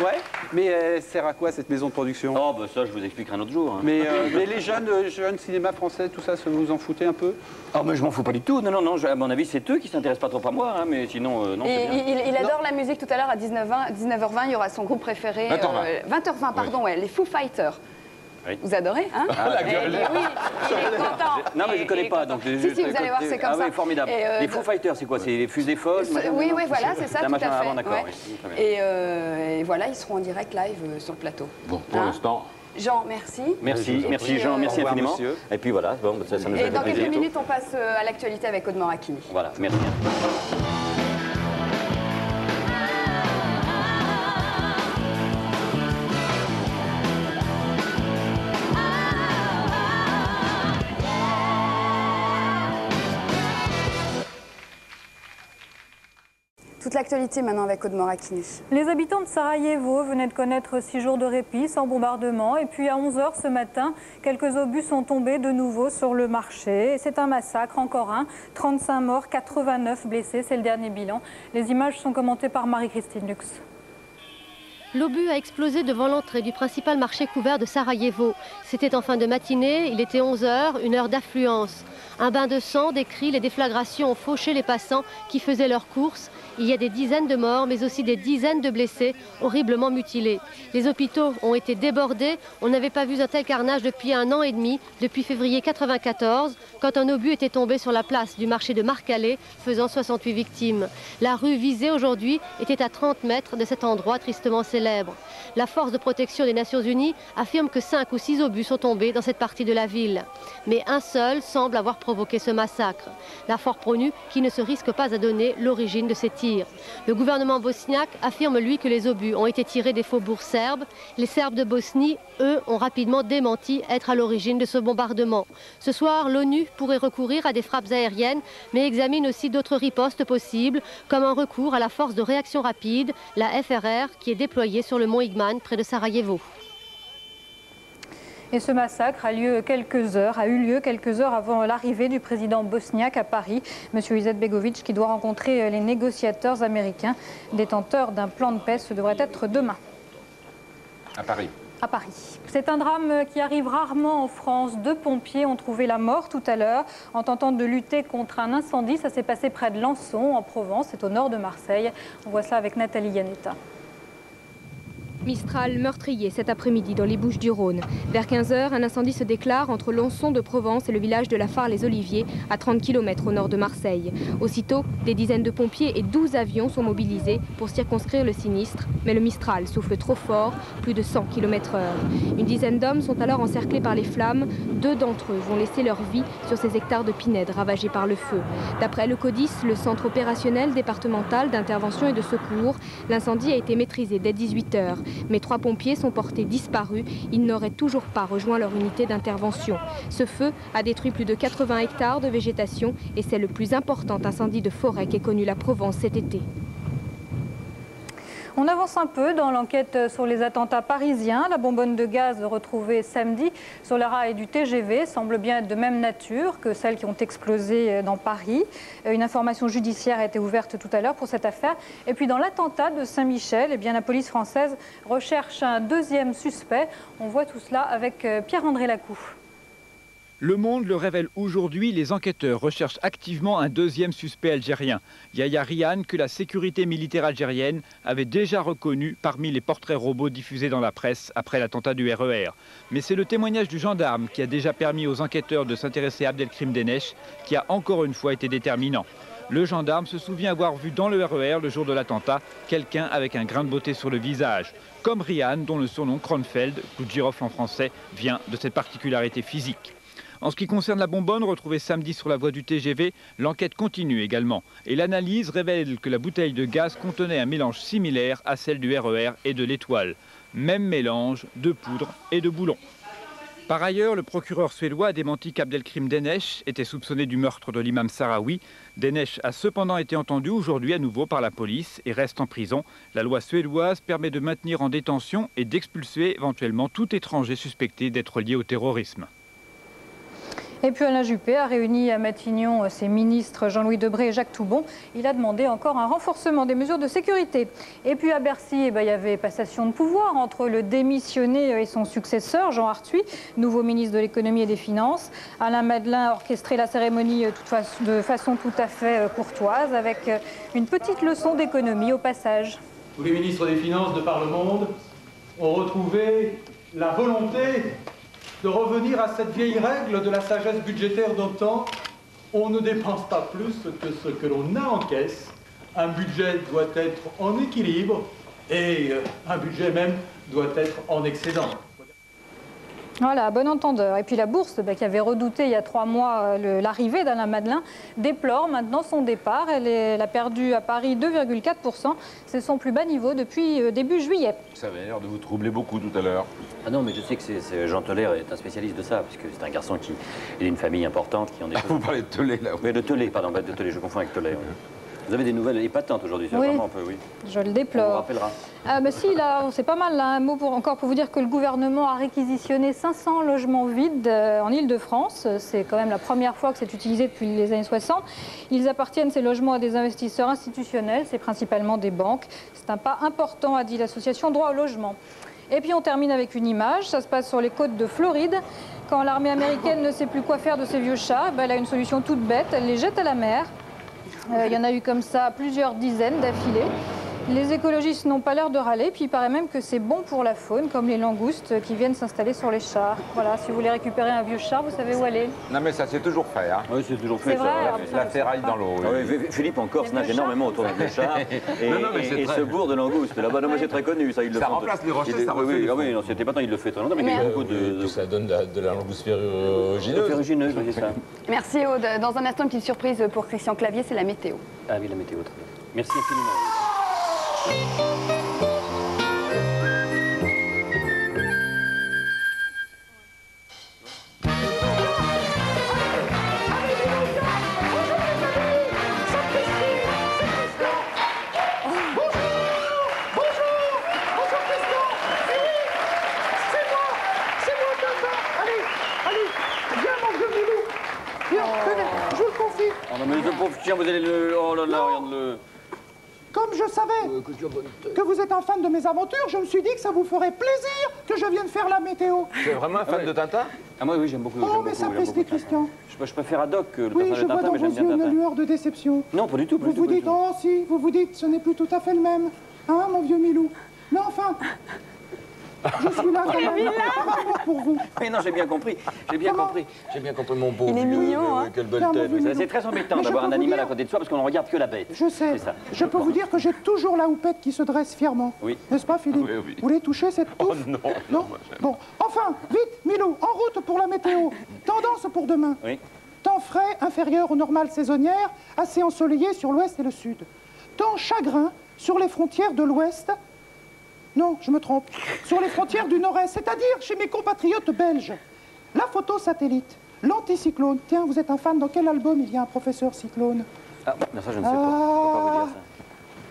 Ouais, mais elle sert à quoi cette maison de production? Oh, bah ça, je vous expliquerai un autre jour. hein. mais, euh, mais les jeunes, euh, jeunes cinéma français, tout ça, ça vous en foutez un peu? Ah, mais je m'en fous pas du tout. Non, non, non, je- à mon avis, c'est eux qui s'intéressent pas trop à moi, hein, mais sinon, euh, non, Et c'est bien. il, il adore la musique tout à l'heure à 19h20, 19h20, il y aura son groupe préféré. 20h20. euh, 20h20, pardon, ouais, les Foo Fighters. Oui. Vous adorez, hein Ah, la Eh, gueule. Oui, il est content. Non, mais je Il- connais pas, donc... Si, je- si, vous allez voir, c'est comme ah, ça. oui, formidable. Et, euh, les Foo Fighters, c'est quoi? C'est les fusées folles Oui, oui, voilà, c'est ça, un tout machin à fait. avant, d'accord. ouais. oui, très bien. Et, euh, et voilà, ils seront en direct live euh, sur le plateau. Bon, pour Hein l'instant, Jean, merci. Merci, merci Jean, merci infiniment. monsieur. Et puis voilà, bon, ça, ça nous a Et dans quelques minutes, on passe euh, à l'actualité avec Aude Morakini. Voilà, merci. Toute l'actualité maintenant avec Aude Morakini. Les habitants de Sarajevo venaient de connaître six jours de répit sans bombardement. Et puis à 11h ce matin, quelques obus sont tombés de nouveau sur le marché. C'est un massacre, encore un. 35 morts, 89 blessés, c'est le dernier bilan. Les images sont commentées par Marie-Christine Lux. L'obus a explosé devant l'entrée du principal marché couvert de Sarajevo. C'était en fin de matinée, il était 11h, une heure d'affluence. Un bain de sang, des cris, les déflagrations ont fauché les passants qui faisaient leurs courses. Il y a des dizaines de morts, mais aussi des dizaines de blessés, horriblement mutilés. Les hôpitaux ont été débordés. On n'avait pas vu un tel carnage depuis un an et demi, depuis février 94, quand un obus était tombé sur la place du marché de Marcalais, faisant 68 victimes. La rue visée aujourd'hui était à 30 mètres de cet endroit tristement célèbre. La force de protection des Nations Unies affirme que 5 ou 6 obus sont tombés dans cette partie de la ville. Mais un seul semble avoir provoqué ce massacre. La Fort Pronu qui ne se risque pas à donner l'origine de ces tirs. Le gouvernement bosniaque affirme lui que les obus ont été tirés des faubourgs serbes. Les Serbes de Bosnie, eux, ont rapidement démenti être à l'origine de ce bombardement. Ce soir, l'ONU pourrait recourir à des frappes aériennes, mais examine aussi d'autres ripostes possibles, comme un recours à la force de réaction rapide, la FRR, qui est déployée sur le mont Igman près de Sarajevo. Et ce massacre a, lieu quelques heures, a eu lieu quelques heures avant l'arrivée du président bosniaque à Paris, M. Izetbegovic, qui doit rencontrer les négociateurs américains. Détenteurs d'un plan de paix, ce devrait être demain à Paris. à Paris. C'est un drame qui arrive rarement en France. Deux pompiers ont trouvé la mort tout à l'heure en tentant de lutter contre un incendie. Ça s'est passé près de Lançon, en Provence, c'est au nord de Marseille. On voit ça avec Nathalie Yanetta. Mistral meurtrier cet après-midi dans les Bouches du Rhône. Vers 15h, un incendie se déclare entre Lançon de Provence et le village de la Phare-les-Oliviers, à 30 km au nord de Marseille. Aussitôt, des dizaines de pompiers et 12 avions sont mobilisés pour circonscrire le sinistre, mais le Mistral souffle trop fort, plus de 100 km/h. Une dizaine d'hommes sont alors encerclés par les flammes. Deux d'entre eux vont laisser leur vie sur ces hectares de pinèdes ravagés par le feu. D'après le CODIS, le centre opérationnel départemental d'intervention et de secours, l'incendie a été maîtrisé dès 18h. Mais trois pompiers sont portés disparus. Ils n'auraient toujours pas rejoint leur unité d'intervention. Ce feu a détruit plus de 80 hectares de végétation et c'est le plus important incendie de forêt qu'ait connu la Provence cet été. On avance un peu dans l'enquête sur les attentats parisiens. La bonbonne de gaz retrouvée samedi sur les rails du TGV semble bien être de même nature que celles qui ont explosé dans Paris. Une information judiciaire a été ouverte tout à l'heure pour cette affaire. Et puis dans l'attentat de Saint-Michel, eh la police française recherche un deuxième suspect. On voit tout cela avec euh, Pierre-André Lacou. Le Monde le révèle aujourd'hui, les enquêteurs recherchent activement un deuxième suspect algérien, Yahya Rian, que la sécurité militaire algérienne avait déjà reconnu parmi les portraits robots diffusés dans la presse après l'attentat du RER. Mais c'est le témoignage du gendarme qui a déjà permis aux enquêteurs de s'intéresser à Abdelkrim Deneche qui a encore une fois été déterminant. Le gendarme se souvient avoir vu dans le RER le jour de l'attentat quelqu'un avec un grain de beauté sur le visage, comme Rian dont le surnom Kronfeld, girofle en français, vient de cette particularité physique. En ce qui concerne la bonbonne retrouvée samedi sur la voie du TGV, l'enquête continue également. Et l'analyse révèle que la bouteille de gaz contenait un mélange similaire à celle du RER et de l'étoile. Même mélange de poudre et de boulons. Par ailleurs, le procureur suédois a démenti qu'Abdelkrim Deneche était soupçonné du meurtre de l'imam Sarawi. Deneche a cependant été entendu aujourd'hui à nouveau par la police et reste en prison. La loi suédoise permet de maintenir en détention et d'expulser éventuellement tout étranger suspecté d'être lié au terrorisme. Et puis Alain Juppé a réuni à Matignon euh, ses ministres Jean-Louis Debré et Jacques Toubon. Il a demandé encore un renforcement des mesures de sécurité. Et puis à Bercy, eh ben, il y avait passation de pouvoir entre le démissionné et son successeur, Jean Arthuis, nouveau ministre de l'économie et des finances. Alain Madelin a orchestré la cérémonie euh, de façon tout à fait euh, courtoise, avec une petite leçon d'économie au passage. Tous les ministres des Finances de par le monde ont retrouvé la volonté de revenir à cette vieille règle de la sagesse budgétaire d'autant on ne dépense pas plus que ce que l'on a en caisse. Un budget doit être en équilibre et euh, un budget même doit être en excédent. Voilà, bon entendeur. Et puis la bourse, bah, qui avait redouté il y a trois mois euh, l'arrivée d'Alain Madelin, déplore maintenant son départ. Elle, est- elle a perdu à Paris 2,4%. C'est son plus bas niveau depuis euh, début juillet. Ça avait l'air de vous troubler beaucoup tout à l'heure. Ah non, mais je sais que c'est- c'est- Jean Teller est un spécialiste de ça, parce que c'est un garçon qui il a une famille importante, qui en est. vous parlez de Teller, là. Oui, de Teller, pardon, pas de Teller, je confonds avec Teller. Vous avez des nouvelles épatantes aujourd'hui, Oui. vraiment un peu, oui. Je le On vous déplore. rappellera. Ah bah si, là, c'est pas mal. là. Un mot pour, encore pour vous dire que le gouvernement a réquisitionné 500 logements vides euh, en Ile-de-France. C'est quand même la première fois que c'est utilisé depuis les années 60. Ils appartiennent, ces logements, à des investisseurs institutionnels. C'est principalement des banques. C'est un pas important, a dit l'association Droit au logement. Et puis on termine avec une image. Ça se passe sur les côtes de Floride. Quand l'armée américaine ne sait plus quoi faire de ces vieux chats, ben, elle a une solution toute bête. Elle les jette à la mer. Euh, Il y en a eu comme ça plusieurs dizaines d'affilée. Les écologistes n'ont pas l'air de râler, puis il paraît même que c'est bon pour la faune, comme les langoustes qui viennent s'installer sur les chars. Voilà, si vous voulez récupérer un vieux char, vous savez où aller. Non, mais ça, c'est toujours fait. Hein. Oui, c'est toujours fait. ça, vrai, La ferraille dans l'eau. Ah oui, Philippe- Philippe en Corse nage énormément autour des chars et, Non, non, mais et- et très- se bourre de langoustes. Là-bas, non, mais c'est très connu, ça, ils le Ça font. remplace les rochers, Il- ça oui, refait oui, ah non, c'était pas tant, il le fait très longtemps, mais il y a beaucoup de... Ça donne de, de la langouste ferrugineuse. Ça. Merci Aude. Dans un instant, une petite surprise pour Christian Clavier, c'est la météo. Ah oui, la météo, très bien. Merci infiniment. Vous le confie Oh non, mais ce pauvre chien, vous allez le... Oh là là, regarde-le. Comme je savais que vous êtes un fan de mes aventures, je me suis dit que ça vous ferait plaisir que je vienne faire la météo. Tu es vraiment un fan de Tintin Ah moi, oui, j'aime beaucoup. Oh, mais beaucoup, ça Tintin. Christian. Je, je préfère Haddock que le Oui, personnage je de vois Tintin, dans mais vos j'aime yeux une lueur de déception. Non, pas du tout, pas Vous du tout. vous dites, oh si, vous vous dites, ce n'est plus tout à fait le même. Hein, mon vieux Milou? Mais enfin, je suis là pour vous. Oui, non, j'ai bien compris. J'ai bien compris. J'ai bien compris mon beau Il est mignon, euh, hein. Quelle belle tête. C'est très embêtant Mais d'avoir un animal à côté de soi parce qu'on ne regarde que la bête. Je sais. Ça. Je peux vous dire que j'ai toujours la houppette qui se dresse fièrement. Oui. N'est-ce pas, Philippe Oui, oui. Vous voulez toucher cette touffe Oh non, Non Bon, enfin, vite, Milou, en route pour la météo. Tendance pour demain. Oui. Temps frais inférieur aux normales saisonnières, assez ensoleillé sur l'ouest et le sud. Temps chagrin sur les frontières de l'ouest. Non, je me trompe. Sur les frontières du nord-est, c'est-à-dire chez mes compatriotes belges. La photo satellite, l'anticyclone. Tiens, vous êtes un fan, dans quel album il y a un professeur cyclone Ah, non, ça, je ne sais pas. Je ne peux pas vous dire ça.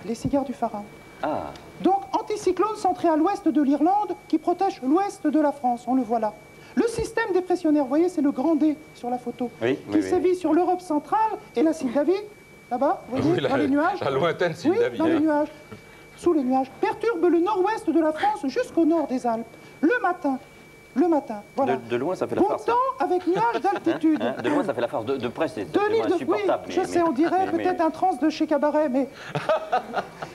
Les cigares du pharaon. Ah, Donc, anticyclone centré à l'ouest de l'Irlande qui protège l'ouest de la France. On le voit là. Le système dépressionnaire, vous voyez, c'est le grand D sur la photo. Oui, qui sévit sur l'Europe centrale et la Sildavie, là-bas, vous voyez, Oui, la- dans les nuages. la lointaine Oui, dans les hein. nuages. Sous les nuages. Perturbe le nord-ouest de la France jusqu'au nord des Alpes. Le matin. Le matin. Voilà. de, de loin, ça fait la Bon farce. temps avec nuages d'altitude. Hein, de loin, ça fait la farce. De, de près, c'est de oui, insupportable. je mais- sais, mais- on dirait mais- mais- peut-être un trans de chez Cabaret, mais.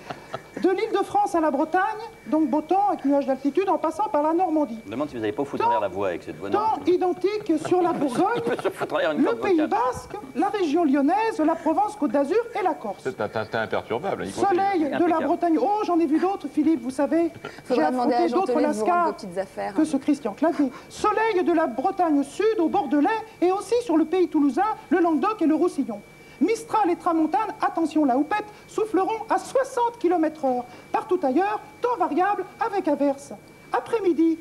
De l'île de France à la Bretagne, donc beau temps avec nuages d'altitude en passant par la Normandie. Je me demande si vous n'avez pas foutu en l'air la voix avec cette voix. Temps identique sur la Bourgogne, le Pays. Basque, la région lyonnaise, la Provence, Côte d'Azur et la Corse. C'est un Tintin imperturbable. il continue. Soleil de la. Bretagne. Oh, j'en ai vu d'autres, Philippe, vous savez. J'ai affronté d'autres affaires. que ce Christian Clavier. Soleil de la Bretagne sud, au Bordelais, et aussi sur le pays toulousain, le Languedoc et le Roussillon. Mistral et Tramontane, attention la houppette, souffleront à 60 km heure. Partout ailleurs, temps variable avec averse. Après-midi,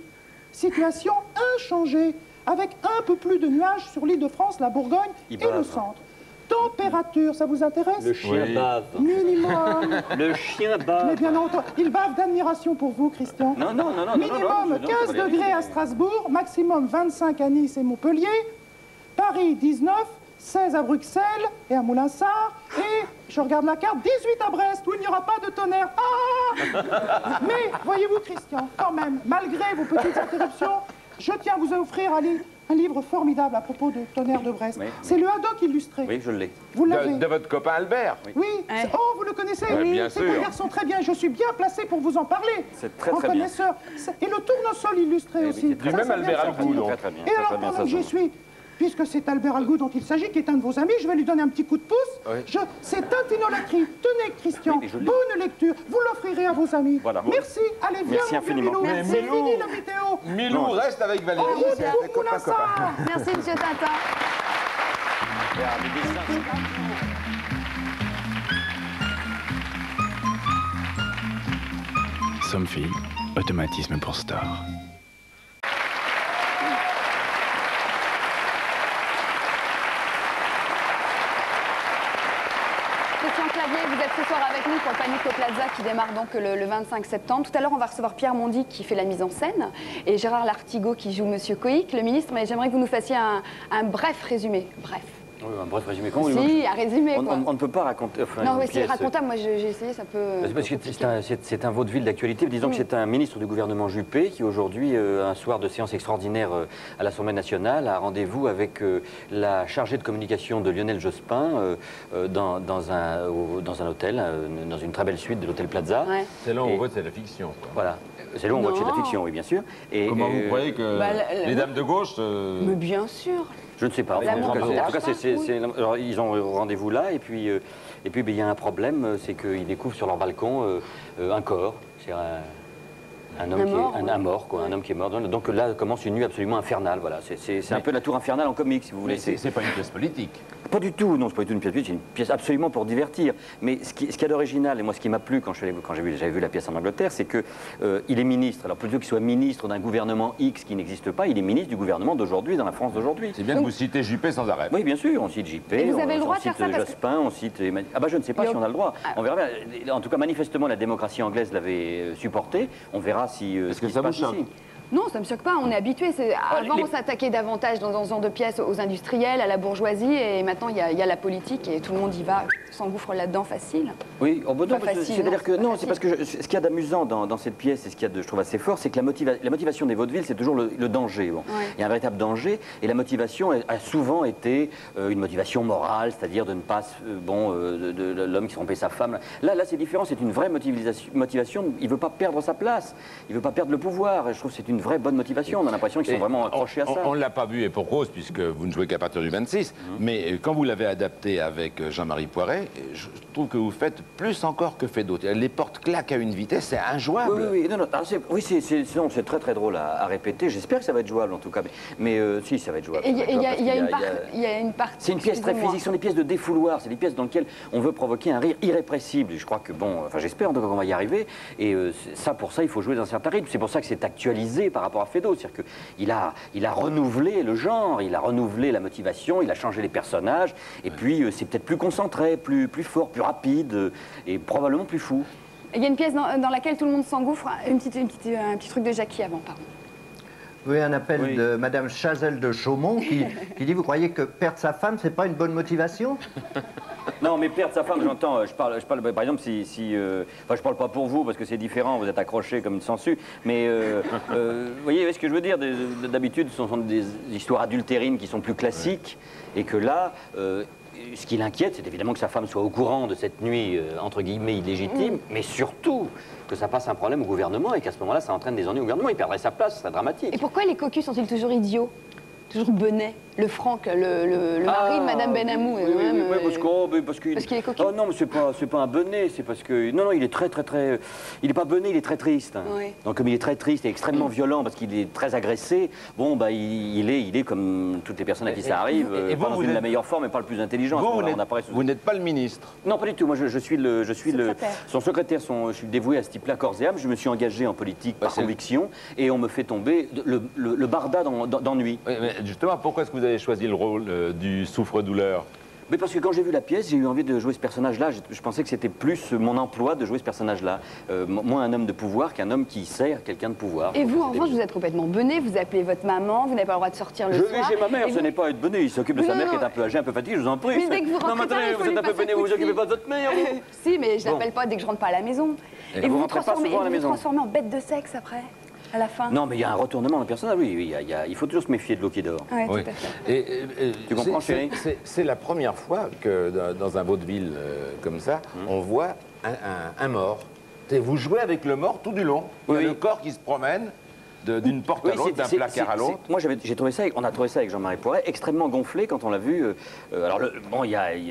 situation inchangée, avec un peu plus de nuages sur l'île de France, la Bourgogne Il et le centre. Température, ça vous intéresse? Le chien Oui. bave. Minimum. Le chien Mais bave. bien entendu, il bave d'admiration pour vous, Christian. Non, non, non, non, Minimum non, non, je- non, 15 Valérie, degrés à mais- Strasbourg, maximum 25 à Nice et Montpellier. Par Paris 19, 16 à Bruxelles et à Moulinsart, et je regarde la carte, 18 à Brest, où il n'y aura pas de tonnerre. Ah Mais voyez-vous, Christian, quand même, malgré vos petites interruptions, je tiens à vous offrir un, li- un livre formidable à propos de tonnerre de Brest. Oui. C'est le Haddock illustré. Oui, je l'ai. Vous l'avez De, de votre copain Albert Oui. Oh, vous le connaissez Oui. bien C'est un garçon très bien. Je suis bien placé pour vous en parler. C'est très, en très bien. connaisseur. C'est- Et le tournesol illustré oui, aussi. bien. ça Même Albert sortir. Algou, donc. Très, très bien, Et très, alors, très bien, pendant que j'y suis, puisque c'est Albert Algou dont il s'agit, qui est un de vos amis, je vais lui donner un petit coup de pouce. Oui. Je... C'est Tintinolacry. Tenez, Christian. Oui. Bonne lecture. Vous l'offrirez à vos amis. Voilà. Merci. Allez, viens, Merci infiniment. Milou. Mais C'est Milou- fini la météo. Milou reste avec Valérie. Copain, copain. Merci, monsieur Tintin. Somfy, automatisme pour Star. Christian Clavier, vous êtes ce soir avec nous pour Panico Plaza qui démarre donc le, le 25 septembre. Tout à l'heure, on va recevoir Pierre Mondy qui fait la mise en scène et Gérard Lartigot qui joue Monsieur Coïc, le ministre. Mais j'aimerais que vous nous fassiez un bref résumé. Bref. Oui, un bref résumé. Comment Si, un résumé, on, quoi. on- on ne peut pas raconter. enfin, non, oui, c'est pièce- racontable. Moi, j'ai essayé, ça peut. C'est parce que c'est un, un vaudeville d'actualité. Disons que Mm. c'est un ministre du gouvernement Juppé qui aujourd'hui, euh, un soir de séance extraordinaire euh, à l'Assemblée nationale, a rendez-vous avec euh, la chargée de communication de Lionel Jospin euh, euh, dans, dans un, au- dans un hôtel, euh, dans une très belle suite de l'hôtel Plaza. Ouais. C'est là où on voit que c'est de la fiction. quoi. Voilà. C'est là où on voit que c'est de la fiction, oui, bien sûr. Et, Comment euh, vous croyez que Bah, la- la- les dames de gauche... euh, Mais bien sûr. Je ne sais pas. La en tout cas, ils ont rendez-vous là et puis euh, et puis ben, il y a un problème, euh, c'est qu'ils découvrent sur leur balcon euh, euh, un corps. C'est un, un homme Un qui mort, est un, ouais. un mort, quoi, un homme qui est mort. Donc là commence une nuit absolument infernale. Voilà, c'est- un peu la tour infernale en comics, si vous voulez. C'est pas une pièce politique. Pas du tout, non, c'est pas du tout une pièce politique, c'est une pièce absolument pour divertir. Mais ce qui, ce qu'il y a d'original, et moi ce qui m'a plu quand j'ai vu, j'avais vu la pièce en Angleterre, c'est que euh, il est ministre. Alors plutôt qu'il soit ministre d'un gouvernement X qui n'existe pas, il est ministre du gouvernement d'aujourd'hui, dans la France d'aujourd'hui. C'est bien que vous citez Juppé sans arrêt. Oui, bien sûr, on cite JP, Et vous on, avez le on droit de cite faire ça parce que- Jospin, on cite... Emmanuel- Ah bah je ne sais pas si on a le droit. Ah. On verra bien. En tout cas, manifestement, la démocratie anglaise l'avait euh, supporté. On verra si... euh, Est-ce ce que qui ça vous choque. Non, ça me choque pas. On est habitué. C'est- Avant, les- on s'attaquait davantage dans, ce genre de pièces aux industriels, à la bourgeoisie, et maintenant il y, a- il y a la politique et tout le monde y va, s'engouffre là-dedans facile. Oui, que facile, c'est-à-dire non, que non, c'est parce que je- ce qu'il y a d'amusant dans, dans cette pièce et ce qu'il y a de, je trouve assez fort, c'est que la, motiva- la motivation des vaudevilles, c'est toujours le, le danger. Bon. Ouais. Il y a un véritable danger et la motivation a, souvent été euh, une motivation morale, c'est-à-dire de ne pas, euh, bon, euh, de, de- de l'homme qui se trompait sa femme. Là, là, c'est différent. C'est une vraie motivation. motivation. Il veut pas perdre sa place. Il veut pas perdre le pouvoir. Et je trouve c'est une vraie bonne motivation. On a l'impression qu'ils sont Et vraiment on- accrochés à ça. On ne l'a pas vu et pour cause, puisque vous ne jouez qu'à partir du 26. Mhm. Mais euh, quand vous l'avez adapté avec euh, Jean-Marie Poiret, euh, je trouve que vous faites plus encore que fait d'autres. Les portes claquent à une vitesse, c'est injouable. Oui, oui, oui. Non, non, c'est- oui, c'est c'est- non, c'est très très drôle à, à répéter. J'espère que ça va être jouable en tout cas. Mais, mais, euh, si, ça va être jouable. Il y, a- une une partie. C'est une pièce très physique, ce sont des pièces de défouloir, c'est des pièces dans lesquelles on veut provoquer un rire irrépressible. Je crois que, bon, enfin j'espère en tout cas qu'on va y arriver. Et euh, ça, pour ça, il faut jouer dans un certain rythme. C'est pour ça que c'est actualisé par rapport à Fédo. C'est-à-dire qu'il a, il a renouvelé le genre, il a renouvelé la motivation, il a changé les personnages. Et puis, euh, c'est peut-être plus concentré, plus, plus fort, plus rapide euh, et probablement plus fou. Il y a une pièce dans, dans laquelle tout le monde s'engouffre. Une petite, une petite- un petit truc de Jackie avant, pardon. Oui, un appel de Madame Chazelle de Chaumont qui, qui dit Vous croyez que perdre sa femme, c'est pas une bonne motivation? Non, mais perdre sa femme, j'entends, euh, je parle, je parle, par exemple, si, si euh, enfin, je parle pas pour vous parce que c'est différent, vous êtes accroché comme une sangsue, mais euh, euh, vous voyez ce que je veux dire D'habitude, ce sont des histoires adultérines qui sont plus classiques, et que là, ce qui l'inquiète, c'est évidemment que sa femme soit au courant de cette nuit, euh, entre guillemets, illégitime, Mm. mais surtout que ça passe un problème au gouvernement et qu'à ce moment-là, ça entraîne des ennuis au gouvernement. Il perdrait sa place, ce serait dramatique. Et pourquoi les cocus sont-ils toujours idiots? Toujours Benet, le Franck, le, le- le mari de Madame Benamou. Oui, oui, parce oh, parce qu'il est coquin. Oh non, mais c'est pas, c'est pas un benet, c'est parce que non, non, il est très, très, très, il est pas benet, il est très triste. Oui. Donc comme il est très triste et extrêmement violent parce qu'il est très agressé, bon bah il, il est, il est comme toutes les personnes à qui Et- ça arrive, et- et euh, vous, pas dans vous une de la meilleure forme et pas le plus intelligent. Vous, n'êtes- sous- pas le ministre. Non, pas du tout. Moi, je, je suis le, je suis le, son secrétaire. Son, je suis dévoué à ce type-là corps et âme. Je me suis engagé en politique Bah, par conviction et on me fait tomber le, le, le barda d'en- d'en- d'ennui. Justement, pourquoi est-ce que vous avez choisi le rôle euh, du souffre-douleur Mais parce que quand j'ai vu la pièce, j'ai eu envie de jouer ce personnage-là. Je, je pensais que c'était plus mon emploi de jouer ce personnage-là. Euh, m- moi, un homme de pouvoir qu'un homme qui sert quelqu'un de pouvoir. Et vous, en revanche, vous êtes complètement bené, vous appelez votre maman, vous n'avez pas le droit de sortir le Je soir. vais chez ma mère, ce vous- n'est pas être bené. Il s'occupe de Mais sa non, mère qui non. est un peu âgée, un peu fatiguée, je vous en prie. Mais dès que vous non, rentrez mais pas, attendez, il faut vous êtes un peu bené, vous vous occupez pas de votre mère, Si, mais je Bon. l'appelle pas dès que je rentre pas à la maison. Et Et, vous vous vous rentrez pas transformez, souvent à la maison transformez en bête de sexe après, à la fin. Non, mais il y a un retournement dans le personnage, oui. oui, il, y a- il y a- il faut toujours se méfier de l'eau qui dort. Ouais, Oui. tout à fait. Et, et- et Tu comprends, chérie c'est- la première fois que dans, dans un vaudeville euh, comme ça, Hum. on voit un, un- un mort. Et vous jouez avec le mort tout du long. Il y a Oui. le corps qui se promène de- d'une porte à l'autre, c'est- d'un placard à l'autre. Moi, j'ai trouvé ça, avec- on a trouvé ça avec Jean-Marie Poiret extrêmement gonflé quand on l'a vu. euh, euh, alors, le- bon, il y a, y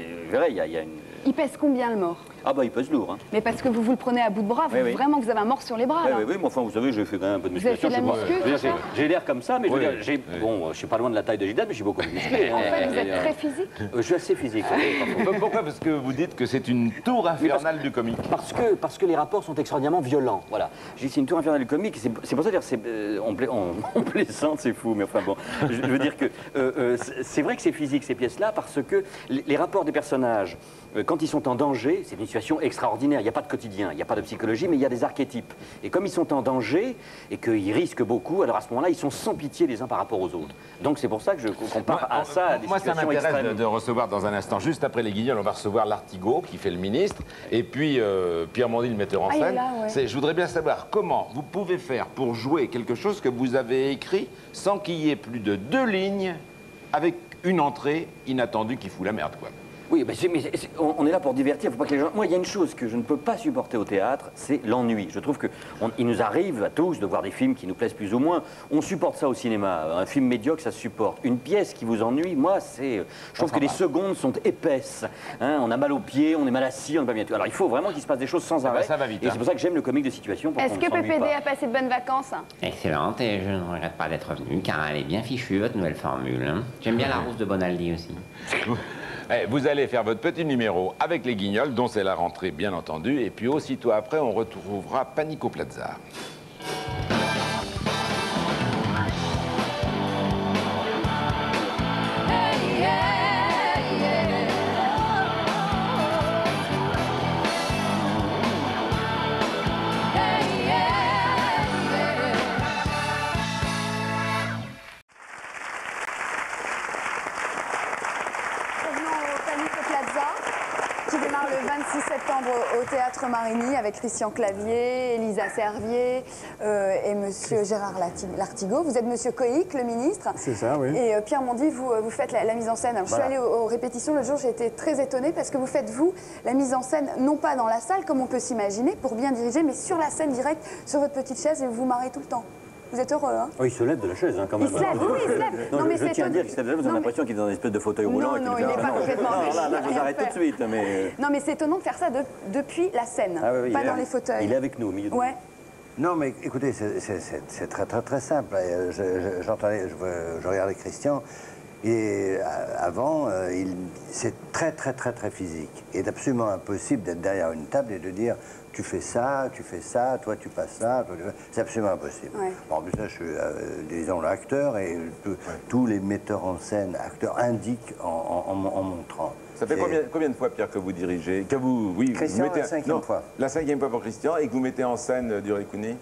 a une. Il pèse combien le mort? Ah bah, il pèse lourd. Hein. Mais parce que vous vous le prenez à bout de bras, vous, Oui, oui. vraiment vous avez un mort sur les bras. Oui, oui, oui, mais enfin, vous savez, j'ai fait quand même un peu de Vous avez fait musculation. j'ai- l'air comme ça, mais je veux Oui, dire, bon, je suis pas loin de la taille de Gidane, mais je suis beaucoup plus musclé. En hein. fait, vous êtes euh, très physique. euh, je suis assez physique. faux. Pourquoi Parce que vous dites que c'est une tour infernale du comique. Parce que, parce que les rapports sont extraordinairement violents. Voilà. C'est une tour infernale du comique. C'est pour ça dire, c'est, euh, on, pla- on- on plaisante, c'est fou, mais enfin bon. Je, veux dire que c'est- vrai que c'est physique ces pièces-là parce que les, rapports des personnages, quand ils sont en danger, c'est une situation extraordinaire. Il n'y a pas de quotidien, il n'y a pas de psychologie, mais il y a des archétypes. Et comme ils sont en danger et qu'ils risquent beaucoup, alors à ce moment-là, ils sont sans pitié les uns par rapport aux autres. Donc c'est pour ça que je compare à ça à des Moi, ça situations m'intéresse de, de recevoir dans un instant, juste après les Guignols, on va recevoir l'Artigot, qui fait le ministre, et puis euh, Pierre Mondy, le metteur en Ah, scène. là, ouais. C'est- Je voudrais bien savoir comment vous pouvez faire pour jouer quelque chose que vous avez écrit sans qu'il y ait plus de deux lignes avec une entrée inattendue qui fout la merde, quoi. Oui, mais, on, on est là pour divertir. Faut pas que les gens. Moi, il y a une chose que je ne peux pas supporter au théâtre, c'est l'ennui. Je trouve que on- il nous arrive à tous de voir des films qui nous plaisent plus ou moins. On supporte ça au cinéma. Un film médiocre, ça se supporte. Une pièce qui vous ennuie, moi, c'est. Je trouve que les secondes sont épaisses. Hein, on a mal aux pieds, on est mal assis, on n'est pas bien. Alors, il faut vraiment qu'il se passe des choses sans Ah bah, arrêt. ça va vite, Et hein. c'est pour ça que j'aime le comique de situation. Est-ce que PPD pas. a passé de bonnes vacances? Excellente, et je ne regrette pas d'être venu, car elle est bien fichue, votre nouvelle formule. hein. J'aime bien la rousse de Bonaldi aussi. Eh, vous allez faire votre petit numéro avec les Guignols, dont c'est la rentrée, bien entendu, et puis aussitôt après, on retrouvera Panico Plaza. Septembre au Théâtre Marigny avec Christian Clavier, Elisa Servier euh, et Monsieur Gérard Lartigot. Vous êtes Monsieur Coïc, le ministre. C'est ça, oui. Et euh, Pierre Mondy, vous, euh, vous faites la, la mise en scène. Alors, Je suis allée aux, aux répétitions le jour, j'ai été très étonnée parce que vous faites, vous, la mise en scène, non pas dans la salle, comme on peut s'imaginer, pour bien diriger, mais sur la scène directe, sur votre petite chaise, et vous vous marrez tout le temps. Vous êtes heureux, hein Oh, il se lève de la chaise, hein, quand Il même. se lève, oui, il se lève. Non, mais je tiens à étonnant. dire qu'il se lève de la chaise, on a Non, mais- l'impression qu'il est dans une espèce de fauteuil roulant. Non, non, il n'est pas complètement Non, là, là, je vous arrête tout de suite, mais... euh, Non, mais c'est étonnant de faire ça de- depuis la scène, Ah oui, pas il est dans les fauteuils. Il est avec nous, au milieu de nous. Ouais. Non, mais écoutez, c'est- très, très, très simple. Euh, je- je- J'entendais, je, je regardais Christian, et euh, avant, il- c'est très, très, très, très physique. Il est absolument impossible d'être derrière une table et de dire tu fais ça, tu fais ça, toi tu passes ça. toi, tu fais- C'est absolument impossible. Ouais. Bon, en plus, là, je suis, euh, disons, l'acteur, et tout- tous les metteurs en scène, acteurs, indiquent en, en- en mon- en montrant. Ça fait combien, combien de fois, Pierre, que vous dirigez que vous, oui, Christian, vous mettez, la cinquième non, fois. La cinquième fois pour Christian, et que vous mettez en scène euh, du Rikuni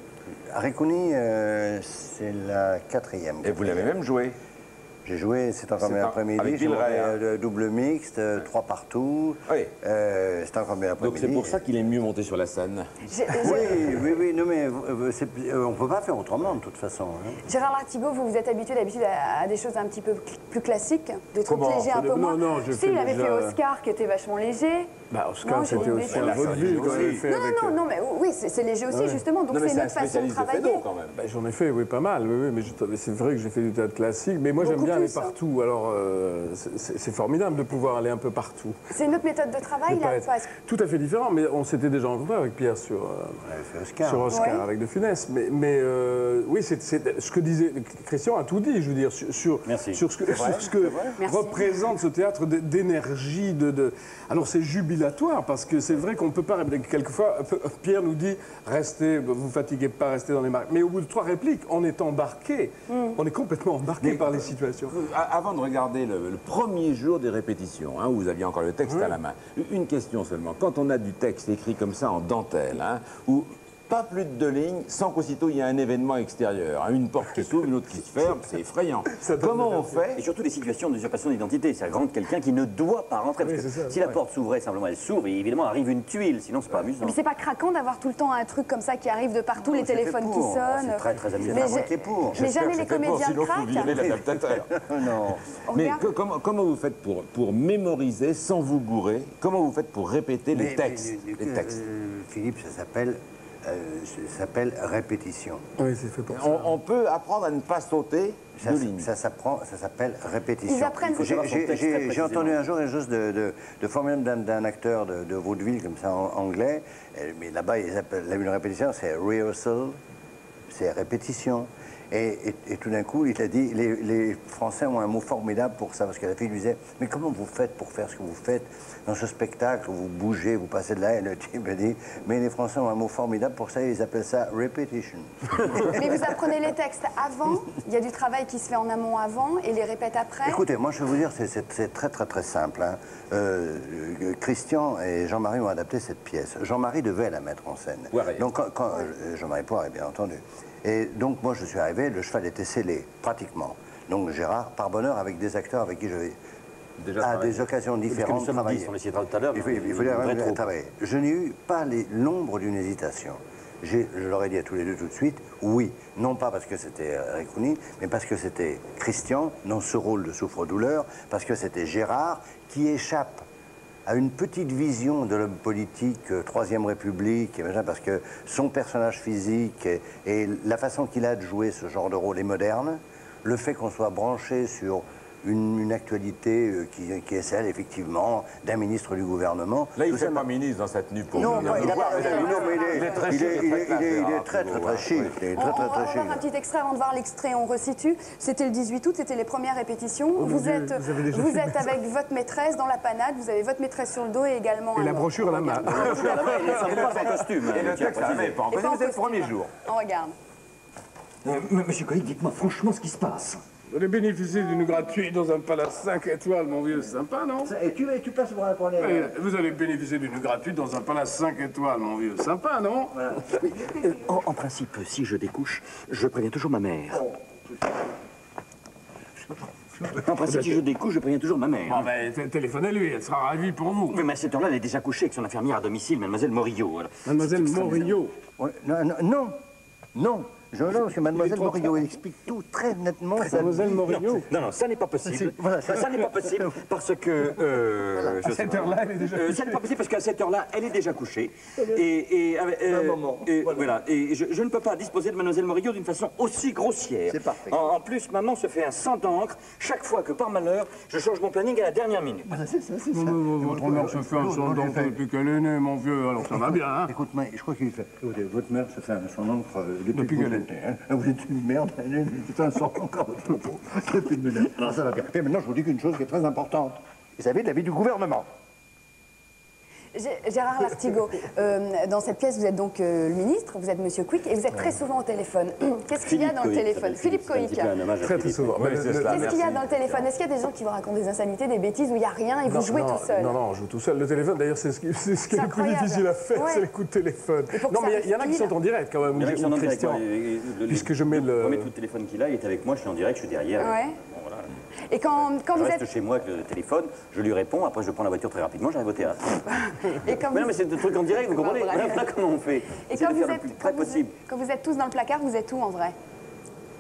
Rikuni, euh, c'est la quatrième. Et vous l'avez même joué J'ai joué, en- après-midi. J'ai joué Ray, hein. euh, double mixte, euh, trois partout. Oui. Euh, c'est encore bien Donc après-midi. c'est pour ça qu'il est mieux monté sur la scène. Oui, oui, oui, non mais euh, euh, on ne peut pas faire autrement de toute façon. hein. Gérard Lartigot, vous vous êtes habitué d'habitude à, à des choses un petit peu cl- plus classiques, des trucs Comment légers un peu Non, moins. non, j'ai si, fait il avait déjà- fait Oscar qui était vachement léger. Bah, Oscar, Non, c'était aussi un qu'on avait fait Non, avec... non, non, non, mais oui, c'est léger aussi Ouais. justement, donc c'est notre façon de travailler. Bah, J'en ai fait, oui, pas mal, oui, oui, mais je- c'est vrai que j'ai fait du théâtre classique, mais moi j'aime bien partout, alors euh, c'est- formidable de pouvoir aller un peu partout. C'est une autre méthode de travail là être pas Tout à fait différent, mais on s'était déjà rencontré avec Pierre sur, euh, Oscar, sur Oscar Ouais. avec De Funès. Mais, mais, euh, oui, c'est ce que disait Christian a tout dit, je veux dire, sur, sur, sur ce que, C'est vrai, sur ce que. Merci. représente ce théâtre d'énergie. De, de- Alors c'est jubilatoire, parce que c'est vrai qu'on ne peut pas. Quelquefois, Pierre nous dit restez, vous vous fatiguez pas, restez dans les marques. Mais au bout de trois répliques, on est embarqué. Mm. On est complètement embarqué par les situations. Euh, Avant de regarder le, le premier jour des répétitions, hein, où vous aviez encore le texte à la main, une question seulement. Quand on a du texte écrit comme ça en dentelle, hein, où pas plus de deux lignes, sans qu'aussitôt il y ait un événement extérieur, hein, une porte qui s'ouvre, une autre qui se ferme, c'est effrayant. Comment on fait Et surtout des situations d'usurpation d'identité. C'est grand quelqu'un qui ne doit pas rentrer. Parce que ça, si la porte s'ouvrait, simplement elle s'ouvre, et évidemment arrive une tuile, sinon c'est pas amusant. Mais c'est pas craquant d'avoir tout le temps un truc comme ça qui arrive de partout, les téléphones qui pour. sonnent. C'est très, très amusant. Mais, pour. mais jamais les comédiens sinon vous virez craquent. l'adaptateur. non. On Mais regarde- que- comment, comment vous faites pour, pour mémoriser sans vous gourer Comment vous faites pour répéter les textes les euh, textes? Philippe, ça s'appelle euh, ça s'appelle répétition. Oui, c'est fait pour ça. on, on peut apprendre à ne pas sauter Ça, deux s- lignes. ça s'apprend, ça s'appelle répétition. Ils apprennent- J'ai- entendu un jour quelque chose de, de, de formidable d'un- d'un acteur de, de vaudeville, comme ça, en anglais. Euh, Mais là-bas, ils appellent la une répétition, c'est rehearsal, c'est répétition. Et, et- et tout d'un coup, il a dit, les, les Français ont un mot formidable pour ça, parce que la fille lui disait, mais comment vous faites pour faire ce que vous faites dans ce spectacle? Vous bougez, vous passez de là, et le type a dit, mais les Français ont un mot formidable pour ça, ils appellent ça repetition. Mais vous apprenez les textes avant, il y a du travail qui se fait en amont avant et les répète après? Écoutez, moi je vais vous dire, c'est- très très très simple. hein. Euh, Christian et Jean-Marie ont adapté cette pièce. Jean-Marie devait la mettre en scène. Donc quand, quand- euh, Jean-Marie Poiret, bien entendu. Et donc moi je suis arrivé, le cheval était scellé, pratiquement. Donc Gérard, par bonheur, avec des acteurs avec qui je vais Déjà à travaillé. des occasions différentes. 10, on essayera tout à l'heure. Il il troupe. travailler. Je n'ai eu pas l'ombre d'une hésitation. Je leur ai dit à tous les deux tout de suite, oui, non pas parce que c'était euh, Ricouni, mais parce que c'était Christian dans ce rôle de souffre-douleur, parce que c'était Gérard qui échappe à une petite vision de l'homme politique, euh, Troisième République, parce que son personnage physique et, et la façon qu'il a de jouer ce genre de rôle est moderne. Le fait qu'on soit branché sur une, une actualité euh, qui, qui est celle, effectivement, d'un ministre du gouvernement. Là, il tout ne fait ça pas ministre dans cette tenue pour non, nous Vous non, il est, il est très il chic est- et il très est- classe, il est- il est Gérard très, très, Thibault, très hein. chic. Oui. Il est On, très, on- très, on très va voir un petit extrait avant de voir l'extrait, on resitue. C'était le 18 août, c'était les premières répétitions. Oh vous Dieu, êtes, vous vous êtes avec votre maîtresse dans la panade, vous avez votre maîtresse sur le dos et également Et la brochure à la main. Et le texte en costume. Et le hein, texte, n'est pas en en c'est le premier costume. jour. On regarde. Euh, Monsieur Coïc, dites-moi franchement ce qui se passe. Vous allez bénéficier d'une gratuite dans un palace 5 étoiles, mon vieux, c'est sympa, non Et tu, tu passes pour un problème. Vous allez bénéficier d'une gratuite dans un palace 5 étoiles, mon vieux, sympa, non en, en principe, si je découche, je préviens toujours ma mère. En principe, si je découche, je préviens toujours ma mère. Bon, ben, téléphonez-lui, elle sera ravie pour vous. Oui, mais à cette heure-là, elle est déjà couchée avec son infirmière à domicile, mademoiselle Morillo. Mademoiselle Morillo. Non, non. Je non, parce que mademoiselle Morillo, elle explique tout très nettement. Mademoiselle Morillo. Non, non, ça n'est pas possible. Voilà, ça ça- n'est pas possible parce que. euh, je À cette heure-là, elle est déjà Euh, couchée. Ça n'est pas possible parce qu'à cette heure-là, elle est déjà couchée. Et, euh, Un moment, et voilà. voilà. Et je, je ne peux pas disposer de mademoiselle Morillo d'une façon aussi grossière. C'est parfait. En, en plus, maman se fait un sang d'encre chaque fois que par malheur, je change mon planning à la dernière minute. Voilà, c'est ça, c'est ça. Votre mère se fait un son d'encre depuis qu'elle est née, mon vieux, alors ça va bien, hein Écoute-moi, je crois qu'il fait. Votre mère se fait un son d'encre depuis, Depuis que qu'elle est êtes hein. Vous êtes une merde, son d'encre à votre propos. Alors ça va bien. Et maintenant, je vous dis qu'une chose qui est très importante. Vous savez, l'avis du gouvernement. Gé- Gérard Lartigot, euh, dans cette pièce, vous êtes donc euh, le ministre, vous êtes Monsieur Quick et vous êtes très souvent au téléphone. Qu'est-ce qu'il y a dans le téléphone Philippe Coïc. Très, très souvent. Le-. Qu'est-ce qu'il y a dans le téléphone Est-ce qu'il y a des gens qui vous racontent des insanités, des bêtises où il n'y a rien et vous Non, jouez non, tout seul Non, non, je joue tout seul. Le téléphone, d'ailleurs, c'est ce qui, c'est ce qui est, C'est le plus difficile à faire, Ouais. c'est les coups de téléphone. Non, mais il y, en a qui sont en direct quand même, Il y en a qui sont en ou direct, Christian. ouais, et- et le- Puisque je mets le- premier coup de téléphone qu'il a, il est avec moi, je suis en direct, je suis derrière. Et quand, quand Je vous reste êtes. chez moi avec le téléphone, je lui réponds, après je prends la voiture très rapidement, j'arrive au théâtre. Et quand Mais non, mais c'est des trucs en direct, vous comprenez Bah. Voilà comment on fait. Et quand de vous, faire le êtes, plus quand, près vous possible. êtes, quand vous êtes tous dans le placard, vous êtes où en vrai?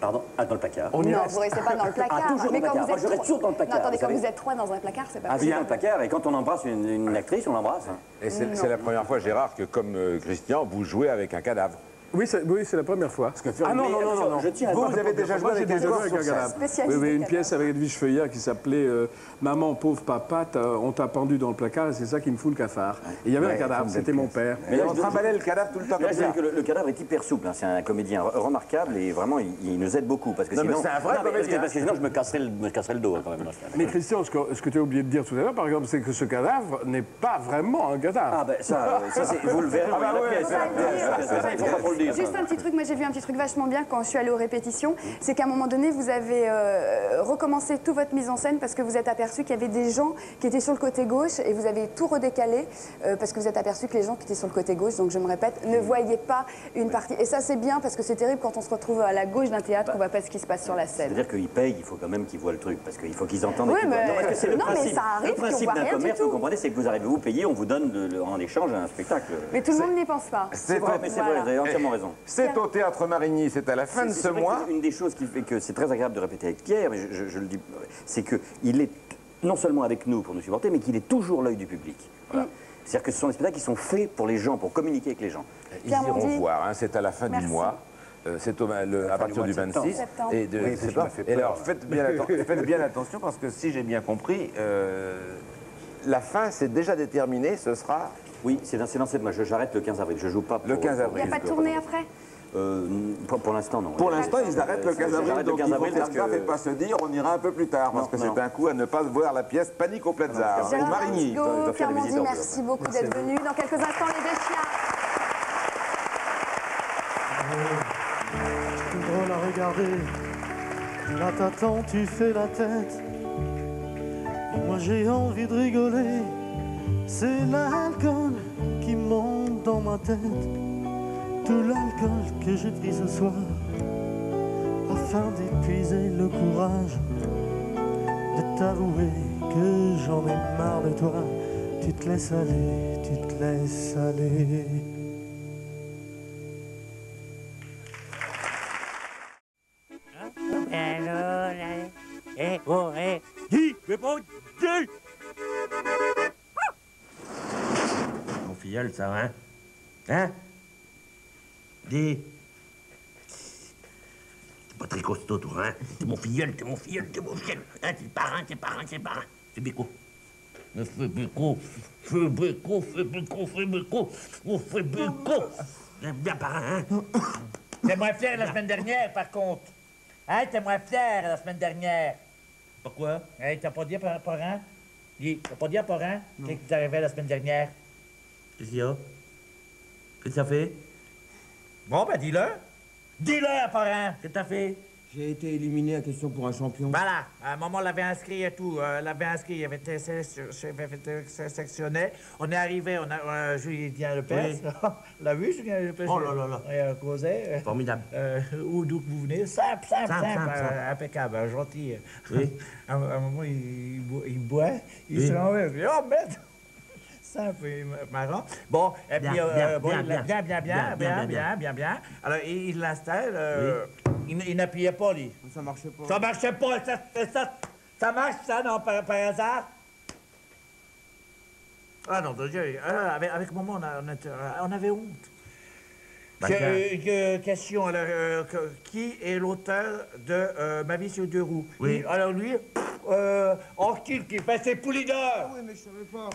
Pardon Ah, dans le placard. On y Non, reste. vous restez pas dans le placard. Ah, toujours dans le quand placard. vous Ah, je reste toujours dans le placard, Non, attendez, quand savez. vous êtes trois dans un placard, c'est pas Ah, oui, possible. dans le placard, et quand on embrasse une, une actrice, on l'embrasse. hein. Et c'est c'est la première fois, Gérard, que comme euh, Christian, vous jouez avec un cadavre. Oui, c'est oui, la première fois. ah non, non, non, non, non. je tiens à Vous, vous avez déjà joué avec un joué avec un scène. Oui, oui, une pièce avec Edwige Feuillard qui s'appelait euh, Maman, pauvre papa, on t'a pendu dans le placard et c'est ça qui me fout le cafard. Et il y avait Ouais, un cadavre, c'était mon père. Mais on trimballait le cadavre tout le temps comme ça. que le, le cadavre est hyper souple. hein. C'est un comédien re- remarquable et vraiment, il, il nous aide beaucoup. Parce que Non, mais sinon, c'est un vrai Non, mais parce, que, comédien. parce que sinon, je me casserais le, me casserais le dos hein, quand même. Mais Christian, ce que, ce que tu as oublié de dire tout à l'heure, par exemple, c'est que ce cadavre n'est pas vraiment un cadavre. Ah ben ça, vous le verrez, Ah bah ouais. Juste un petit truc, moi j'ai vu un petit truc vachement bien quand je suis allée aux répétitions, c'est qu'à un moment donné vous avez euh, recommencé toute votre mise en scène parce que vous êtes aperçu qu'il y avait des gens qui étaient sur le côté gauche et vous avez tout redécalé euh, parce que vous êtes aperçu que les gens qui étaient sur le côté gauche, donc je me répète, ne voyaient pas une partie. Et ça c'est bien parce que c'est terrible quand on se retrouve à la gauche d'un théâtre, on voit pas ce qui se passe sur la scène. C'est-à-dire qu'ils payent, il faut quand même qu'ils voient le truc, parce qu'il faut qu'ils entendent. Oui, et qu'ils mais-. Non, parce que c'est le non, mais principe. ça arrive le principe d'un commerce, tout. vous comprenez, c'est que vous arrivez, vous payez, on vous donne le- le- en échange un spectacle. Mais tout le monde n'y pense pas. C'est vrai, mais c'est vrai, vous avez entièrement raison. C'est au Théâtre Marigny, c'est à la fin de C'est- ce c'est vrai mois. que Une des choses qui fait que c'est très agréable de répéter avec Pierre, mais je, je- je le dis, c'est qu'il est non seulement avec nous pour nous supporter, mais qu'il est toujours l'œil du public. Voilà. C'est-à-dire que ce sont des spectacles qui sont faits pour les gens, pour communiquer avec les gens. Ils iront voir, hein, c'est à la fin Merci. du mois. Euh, c'est à partir du du mois de septembre. 26 Septembre. et de Oui, fait Et alors faites bien, atten- faites bien attention parce que si j'ai bien compris, euh, la fin c'est déjà déterminé, ce sera. Oui, c'est dans, dans cette mois. Je- J'arrête le 15 avril. Je joue pas. Le 15 Il avril. n'y a pas de tournée après? Euh, pour pour l'instant, non. Pour l'instant, ils arrêtent le 15 avril, J'arrête le donc 15 il faut avril faire parce que- et pas se dire on ira un peu plus tard, parce que c'est un coup à ne pas voir la pièce Panique au Plaza, Gérard Marigny. Merci beaucoup d'être venu. Dans quelques instants, les deux chiens. C'est drôle à regarder. Là t'attends, tu fais la tête. Moi j'ai envie de rigoler. C'est l'alcool qui monte dans ma tête. Tout l'alcool que j'ai pris ce soir. Afin d'épuiser le courage de t'avouer que j'en ai marre de toi. Tu te laisses aller, tu te laisses aller. Mon filleul, ça, hein? Hein? Dis. T'es pas très costaud, toi, hein? T'es mon filleul, t'es mon filleul, t'es mon filleul. Hein, t'es le parrain, t'es le parrain, t'es le parrain. Fais béco. Me fais béco. Fais béco, fais béco, fais béco. Fais béco. J'aime bien parrain, hein? T'es moins fier la semaine dernière, par contre. Hein, t'es moins fier la semaine dernière. Pourquoi Hein, t'as pas dit, par- parrain? T'as pas dit à parrain qu'est-ce qui t'arrivait la semaine dernière? Qu'est-ce qu'il y a? Qu'est-ce que ça fait? Bon, ben dis-le. Dis-le, parrain. Que t'as fait? J'ai été éliminé à question pour un champion. Voilà, à un moment, on l'avait inscrit et tout. euh, l'avait inscrit, il avait été avait sectionné. On est arrivé, on a euh, Julien Lepers. on l'a vu, Julien Lepers? Oh là là là. On a causé. euh, Formidable. euh, où d'où que vous venez? Simple, simple, simple, Simple, simple, euh, impeccable, euh, gentil. Oui. à, un- moment, il, il bo- il boit, il Oui. se dit, Oh, merde! Et ma- marrant. Bon, et Bien, puis, euh, bien, bon, bien, bien. bien, bien, bien, Bien. Alors, il il l'installe. euh, il, il n'appuyait pas, lui. Ça marchait pas. Ça marchait pas, ça, ça, ça, ça marche, ça, non, par, par hasard? Ah non, ah, avec, avec maman, on, a- on, était- on avait honte. Question, alors, euh, que- qui est l'auteur de euh, Ma vie sur deux roues? Oui. Alors lui, euh, Orchid qui fait ses Poulidor. Oui, mais je savais pas.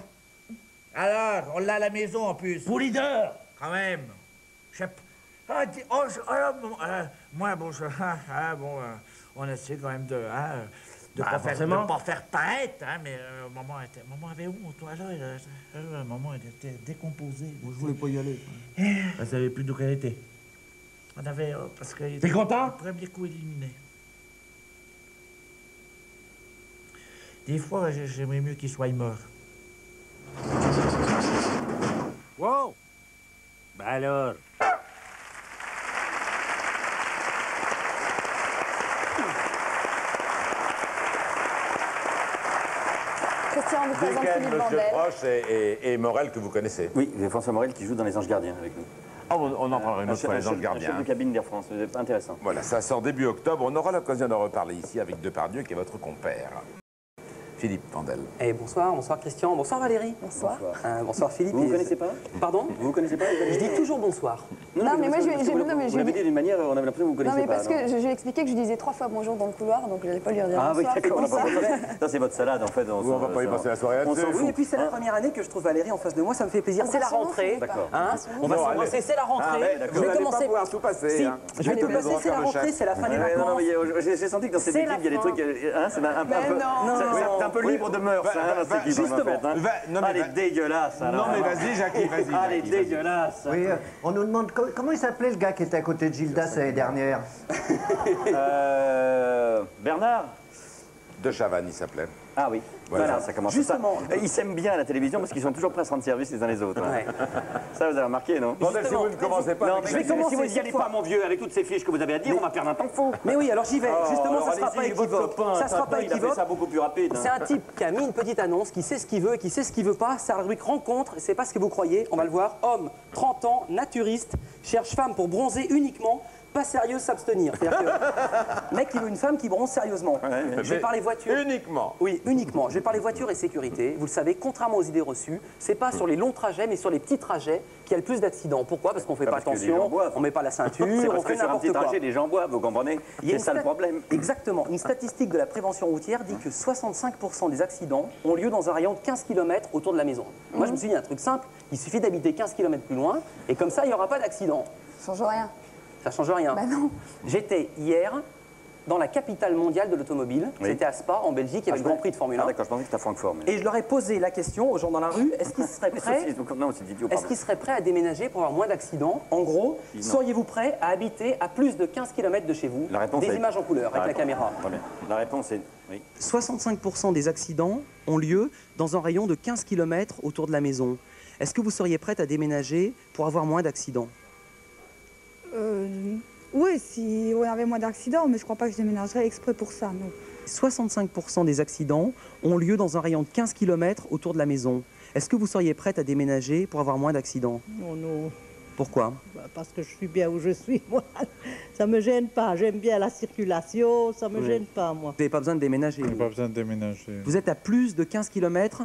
Alors, on l'a à la maison en plus. Poulidor Quand même. Je sais pas. Ah, oh, je- ah, bon, euh, moi, bon, je, ah, ah, bon, euh, on essaie quand même de, hein, de Bah, pas faire, forcément. de pas faire paraître, hein, mais euh, maman, était, maman avait honte, toi, là, elle, elle, maman elle était décomposée. Moi, je voulais pas y aller. Elle savait plus d'où qu'elle était. On avait, euh, parce que... T'es content? Le premier coup éliminé. Des fois, j'ai- j'aimerais mieux qu'il soit mort. Wow Bah alors Christian vous présente Week-end, Philippe Monsieur Vandel. Proche et, et- et Morel que vous connaissez? Oui, c'est François Morel qui joue dans Les Anges Gardiens avec nous. Ah, on, on en parlera une Un autre fois, les Anges un Gardiens. chef de cabine d'Air France, c'est intéressant. Voilà, ça sort début octobre. On aura l'occasion d'en reparler ici avec Depardieu, qui est votre compère. Philippe Vandel. Eh, bonsoir, bonsoir Christian, bonsoir Valérie. Bonsoir. Euh, bonsoir Philippe. Vous ne et- connaissez pas? Pardon? Vous ne connaissez pas Je dis toujours bonsoir. Non, mais moi, parce je- que vous- non, mais Vous je l'avez dit d'une manière, on avait l'impression que vous ne Non, connaissez mais pas. parce que je, je lui ai expliqué que je disais trois fois bonjour dans le couloir, donc je n'allais pas lui redire Ah oui, bonsoir. d'accord, ça. passer- c'est votre salade en fait. on s'en- va pas y passer la soirée là-dessus. Oui, et puis c'est la Hein première année que je trouve Valérie en face de moi, ça me fait plaisir. C'est la rentrée. D'accord. Hein on va Non, s'embrasser, allez. c'est la rentrée. Je vais commencer. tout passer. Je vais tout commencer, besoin c'est la rentrée, c'est la fin des non, non, vacances. mais a- j'ai senti que dans cette équipe, il y a des trucs. euh, Hein, c'est un peu. Un peu- libre de mœurs, Va- hein, va- notre va- équipe, en justement. fait, hein. Va- non, mais Ah, elle va- est dégueulasse, alors. Non, mais vas-y, Jackie, vas-y, Ah, elle est dégueulasse. Oui, euh, on nous demande co- comment il s'appelait le gars qui était à côté de Gildas l'année dernière? Euh, Bernard? De Chavannes, il s'appelait. Ah oui, Voilà. voilà, ça commence Justement. ça. Et Ils s'aiment bien à la télévision parce qu'ils sont toujours prêts à se rendre service les uns les autres. hein. Ouais. Ça, vous avez remarqué, non Bordel, si vous ne commencez pas Non, avec mais je vais si vous n'y allez fois. pas, mon vieux, avec toutes ces fiches que vous avez à dire, on va perdre un temps fou. Mais oui, alors j'y vais. Oh, Justement, alors ça sera allez-y, pas équivoque. copain, Ça sera Tintin, pas équivoque. ça beaucoup plus rapide. hein. C'est un type qui a mis une petite annonce, qui sait ce qu'il veut, qui sait ce qu'il veut pas. C'est la rubrique rencontre, c'est pas ce que vous croyez. On va le voir. Homme, 30 ans, naturiste, cherche femme pour bronzer uniquement. Pas sérieuse, s'abstenir. C'est-à-dire que mec, il veut une femme qui bronze sérieusement. Je vais parler voiture. Uniquement. Oui, uniquement. Je vais parler voiture et sécurité. Vous le savez, contrairement aux idées reçues, c'est pas sur les longs trajets, mais sur les petits trajets qu'il y a le plus d'accidents. Pourquoi? Parce qu'on fait Ah, pas attention, on met pas la ceinture, C'est on parce que fait n'importe petit quoi. trajet, les gens boivent, vous comprenez? C'est ça le problème. Exactement. Une statistique de la prévention routière dit que 65% des accidents ont lieu dans un rayon de 15 km autour de la maison. Moi, je me suis dit un truc simple, il suffit d'habiter 15 km plus loin, et comme ça, il n'y aura pas d'accident. Ça change rien. Ça change rien. Bah non. J'étais hier dans la capitale mondiale de l'automobile, Oui. c'était à Spa, en Belgique, il y avait Ah, le Grand Prix de Formule 1. Ah d'accord, je pensais que c'était à Francfort. mais- Et je leur ai posé la question aux gens dans la rue, est-ce qu'ils seraient prêts est-ce qu'ils seraient prêts à déménager pour avoir moins d'accidents? En gros, seriez-vous prêts à habiter à plus de 15 km de chez vous La réponse Des est- images en couleur avec la réponse- caméra. La réponse est oui. 65% des accidents ont lieu dans un rayon de 15 km autour de la maison. Est-ce que vous seriez prête à déménager pour avoir moins d'accidents? Euh, oui, si on avait moins d'accidents, mais je crois pas que je déménagerais exprès pour ça, non. 65% des accidents ont lieu dans un rayon de 15 km autour de la maison. Est-ce que vous seriez prête à déménager pour avoir moins d'accidents? Non, non, Pourquoi? Bah, parce que je suis bien où je suis, moi. Ça me gêne pas. J'aime bien la circulation, ça me Oui. gêne pas, moi. Vous n'avez pas besoin de déménager. vous. Pas besoin de déménager. Vous êtes à plus de 15 km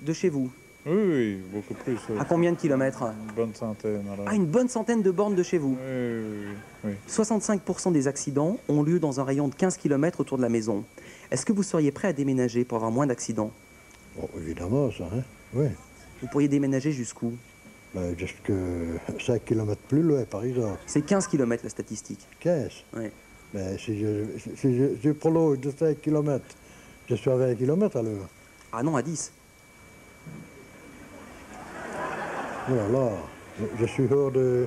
de chez vous. Oui, oui, beaucoup plus. oui. À combien de kilomètres? Une bonne centaine. Alors. À une bonne centaine de bornes de chez vous. Oui, oui, oui. oui. 65% des accidents ont lieu dans un rayon de 15 km autour de la maison. Est-ce que vous seriez prêt à déménager pour avoir moins d'accidents? Bon, évidemment, ça, hein Oui. Vous pourriez déménager jusqu'où? Ben, jusque 5 km plus loin, par exemple. C'est 15 km la statistique. 15 Oui. Ben, si je, si je, je prolonge de 5 km, je suis à 20 km à l'heure. Ah non, à 10. Voilà, je, je suis hors de...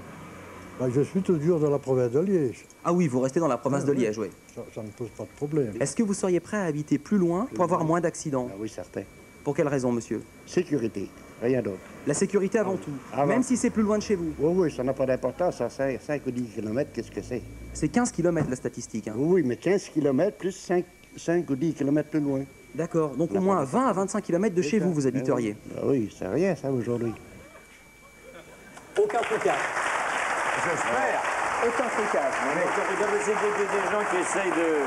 ben, je suis toujours dans la province de Liège. Ah oui, vous restez dans la province de Liège, oui. Ça, ça ne pose pas de problème. Est-ce que vous seriez prêt à habiter plus loin pour avoir moins d'accidents? Ah oui, certain. Pour quelle raison, monsieur? Sécurité, rien d'autre. La sécurité avant tout, Avant. même si c'est plus loin de chez vous. Oui, oui, ça n'a pas d'importance, ça 5, 5 ou 10 km, qu'est-ce que c'est? C'est 15 km la statistique. hein. Oui, mais 15 km plus 5, 5 ou 10 km plus loin. D'accord, donc au moins à 20 à 25 km de chez vous, vous habiteriez. Ah oui, c'est rien ça aujourd'hui. Aucun trucage. J'espère. Aucun trucage. C'est des, des gens qui essayent de.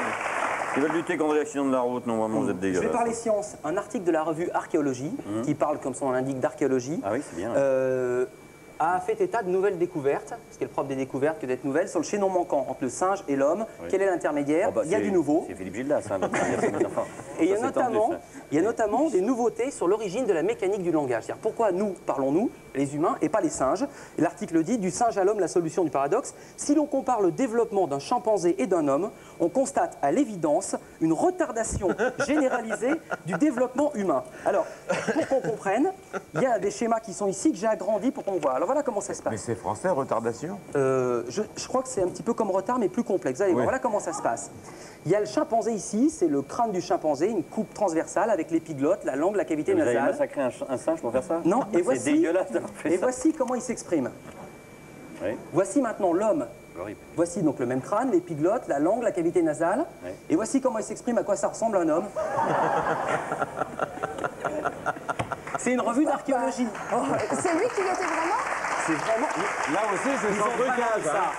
Qui veulent lutter contre les accidents de la route, non, vraiment, vous êtes Je vais dégueulasse. parler science. Un article de la revue Archéologie, Mhm. qui parle, comme son nom l'indique, d'archéologie, Ah oui, c'est bien. euh, a fait état de nouvelles découvertes, ce qui est le propre des découvertes que d'être nouvelles, sur le chaînon manquant entre le singe et l'homme. Oui. Quel est l'intermédiaire Oh, bah, Il y a du nouveau. C'est Philippe Gildas, hein, Et il y, a notamment, ça. il y a notamment des nouveautés sur l'origine de la mécanique du langage. C'est-à-dire pourquoi nous parlons-nous, les humains, et pas les singes. L'article dit du singe à l'homme, la solution du paradoxe. Si l'on compare le développement d'un chimpanzé et d'un homme, on constate à l'évidence une retardation généralisée du développement humain. Alors, pour qu'on comprenne, il y a des schémas qui sont ici que j'ai agrandis pour qu'on voit. Alors voilà comment ça se passe. Mais c'est français, retardation? Euh, je, je crois que c'est un petit peu comme retard, mais plus complexe. Allez, Oui. voilà comment ça se passe. Il y a le chimpanzé ici, c'est le crâne du chimpanzé, une coupe transversale avec l'épiglotte, la langue, la cavité Vous avez nasale. massacré un, un singe pour faire ça? Non, et C'est voici, dégueulasse fait et ça. voici comment il s'exprime. Oui, Voici maintenant l'homme. Voici donc le même crâne, l'épiglotte, la langue, la cavité nasale. Et voici comment il s'exprime, à quoi ça ressemble un homme. C'est une revue d'archéologie. Oh, C'est lui qui l'était vraiment? C'est vraiment. Là aussi, c'est sans ça. hein.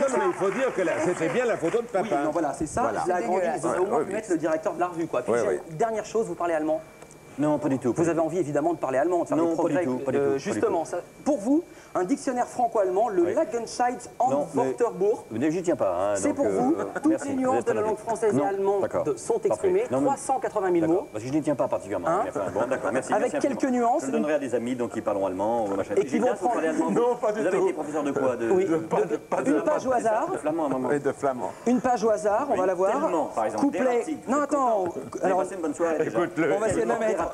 Non, mais il faut dire que c'était bien la photo de papa. Oui, non, voilà, c'est ça. Voilà. Je l'ai agrandi. dégueulasse. Ils auraient au moins pu mettre le directeur de la revue, quoi. Puis Ouais, j'ai ouais. une dernière chose, vous parlez allemand Non, pas du tout. Vous avez envie évidemment de parler allemand, de faire Non, des pas progrès. du tout, pas du Euh, tout, pas du justement, ça- pour vous, un dictionnaire franco-allemand, le Lagenscheidt Non, mais- Wörterbuch. Mais j'y tiens pas. hein, C'est pour euh, vous. Toutes merci, les vous nuances de la langue française et allemande sont exprimées. Non, mais- 380 000 D'accord. mots. Parce que je n'y tiens pas particulièrement. Hein mais enfin, bon, d'accord, merci. Avec merci quelques infiniment. nuances. Je le donnerai à des amis donc qui parleront allemand ou machin. Et qui vont vous prendre- vous Non, pas du Vous avez tout. été professeur de quoi de, Oui. de- Pas de- pas de- Une page au hasard. De flamand, maman. Et de flamand. Une page au hasard, on va la voir. Tellement, par exemple. Couplet. Non, attends. Vous Alors, avez une bonne soirée on va essayer de la mettre.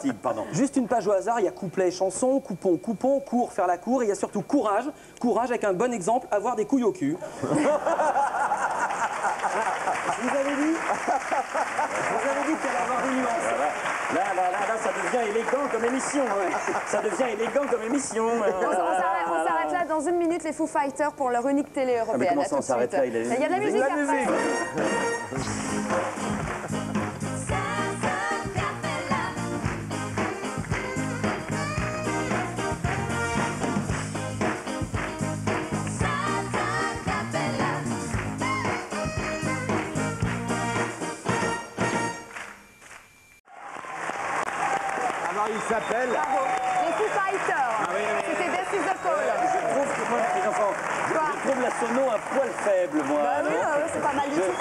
Juste une page au hasard, il y a couplet, chanson, coupon, coupon, cours, faire la cour, et il y a surtout courage. Courage avec un bon exemple, avoir des couilles au cul. Je vous avais dit, vous avais dit qu'il allait avoir une nuance. Là, là, là, là, ça devient élégant comme émission. ouais. Ça devient élégant comme émission. On, on s'arrête- on s'arrête là dans une minute, les Foo Fighters pour leur unique télé Ah, mais européenne. comment ça, on s'arrête là Il y a de la musique la après. Alors il s'appelle. Bravo. Les Foo Fighters. Ah oui, oui, oui. C'était This is the Call. Je trouve que moi, les enfants, je, je trouve la sono un poil faible, moi. Bah oui, bah oui, c'est pas mal du je, tout.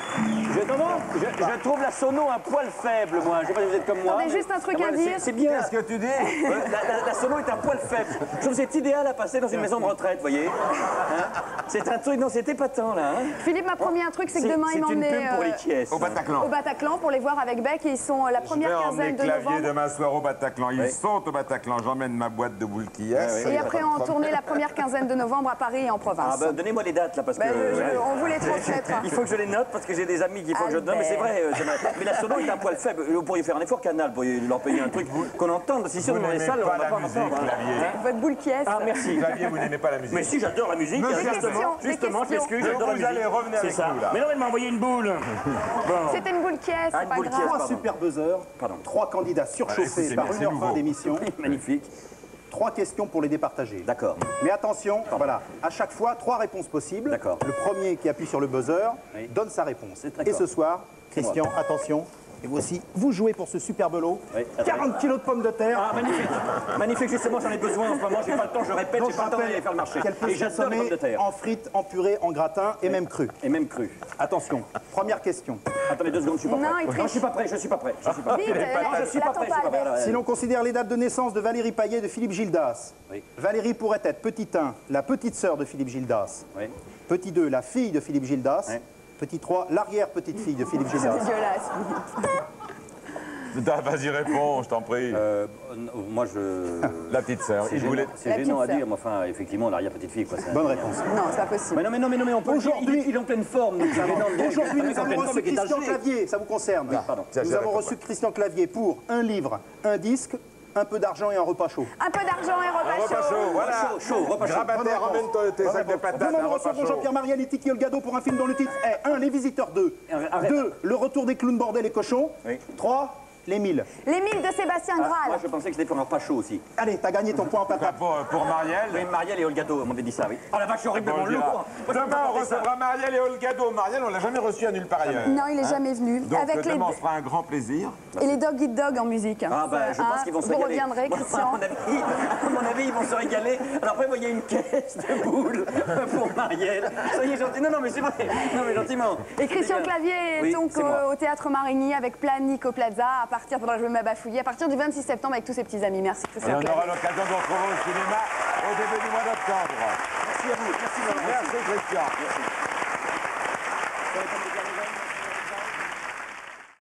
Je, je, je trouve la sono un poil faible, moi. Je sais pas si vous êtes comme moi. Attendez, mais- juste un truc Ah, à dire. c'est- bien. Qu'est-ce que tu dis? Ouais, la, la- la sono est un poil faible. Je trouve que c'est idéal à passer dans une maison de retraite, vous voyez. Hein? C'est un truc, non, c'est épatant, là. hein. Philippe m'a promis un truc, c'est que demain il c'est une m'emmenait pub pour les euh, Kies. Au Bataclan. au Bataclan pour les voir avec Beck et ils sont euh, la Je vais première emmener quinzaine de Clavier novembre. demain soir au Bataclan. Ils Oui. sont au Bataclan. J'emmène ma boîte de boules qui Et après en tournée la première quinzaine de novembre à Paris et en Ah province. ben, donnez-moi les dates, là, parce que... Ben, je- je- ouais. on vous les transmettra. Il faut que je les note, parce que j'ai des amis qu'il faut que je donne. Mais c'est vrai, euh. Mais la sono est un poil faible. Vous pourriez faire un effort, Canal, vous pourriez leur payer un truc qu'on entende. Si sûr, dans les salles, pas on va la pas entendre. hein. Hein Votre boule qui est. Ah, merci. Clavier, vous n'aimez pas la musique. Mais si, j'adore la musique. Monsieur, justement. Justement, je m'excuse, j'adore la vous musique. allez revenir C'est avec ça. nous, là. Mais non, elle m'a envoyé une boule. C'était une boule qui est, Ah, c'est pas qui grave. Trois super buzzers, Pardon. trois candidats Ah, surchauffés par une c'est heure vingt nouveau. d'émission, Magnifique. Trois questions pour les départager. D'accord. Mais attention, voilà, à chaque fois, trois réponses possibles. D'accord. Le premier qui appuie sur le buzzer Oui. donne sa réponse. Et ce soir. Christian, attention, et vous aussi, vous jouez pour ce superbe lot. Oui, attends. 40 kilos de pommes de terre. Ah, magnifique. Magnifique, justement, j'en ai besoin en ce moment. J'ai pas le temps, je répète, j'ai je pas le temps d'aller faire le marché. qu'elle peut Et se j'adore les pommes de terre. en frites, en purée, en gratin et même cru. Et même cru. Attention, première question. Attendez deux secondes, je suis pas Non, prêt. triche. je suis pas prêt, je suis pas prêt. Je suis pas prêt. Vite, Non, je suis pas prêt, je suis pas pas, prêt. Si l'on considère les dates de naissance de Valérie Payet et de Philippe Gildas, Oui. Valérie pourrait être petit 1, la petite sœur de Philippe Gildas. Oui. Petit 2, la fille de Philippe Gildas. Petit 3, l'arrière-petite-fille de Philippe C'est Gildas. dégueulasse. Ah, Vas-y, réponds, je t'en prie. Euh, moi, je. La petite sœur. Il gênant, voulait. c'est gênant à petite dire, mais enfin, effectivement, l'arrière-petite-fille, quoi. c'est- Bonne réponse. Non, c'est pas possible. Mais non, mais non, mais non, mais on peut dire, il est- il est en pleine forme, de Aujourd'hui, nous en avons pleine forme reçu Christian. Clavier, ça vous concerne. Oui, pardon. Ça, Nous avons reçu Christian Clavier pour un livre, un disque, un peu d'argent et un repas chaud. Un peu d'argent et Un repas repas chaud. chaud, voilà. Chaud, chaud, repas chaud. Grabataire, emmène-toi tes sacs de patates, Demain, un nous repas recevons chaud. Jean-Pierre Mariel et Tiki Olgado pour un film dont le titre est 1. Les Visiteurs 2. Arrête. 2. Le retour des clowns bordel et cochons. Oui. 3. Les 1000. Les milles de Sébastien Ah, moi, Graal. je pensais que c'était pour un chaud aussi. Allez, t'as gagné ton point en patate. Pour, pour Marielle. Oui, Marielle et Olgato m'avaient dit ça, oui. Oh la vache, horriblement Bon, lourd. Moi, Demain, on recevra Marielle et Olgado. Marielle, on l'a jamais reçu à nulle part ailleurs. Non, il est jamais venu. Donc, Avec les... demain, on fera un grand plaisir. Et les Dog Eat Dog en musique. Ah bah je pense Hein, qu'ils vont se Vous régaler. reviendrez, Moi, Christian. À mon, avis, à mon avis, ils vont se régaler. Alors après, y a une caisse de boules pour Marielle. Soyez gentils. Non, non, mais c'est vrai. Non, mais gentiment. Et Christian. Clavier est Oui, donc moi. au Théâtre Marigny avec Plan Nico Plaza à partir, faudra que je me bafouiller, à partir du 26 septembre avec tous ses petits amis. Merci Et on aura l'occasion de retrouver au cinéma au début du mois d'octobre. Merci à vous. Merci. Merci, Christian. Merci.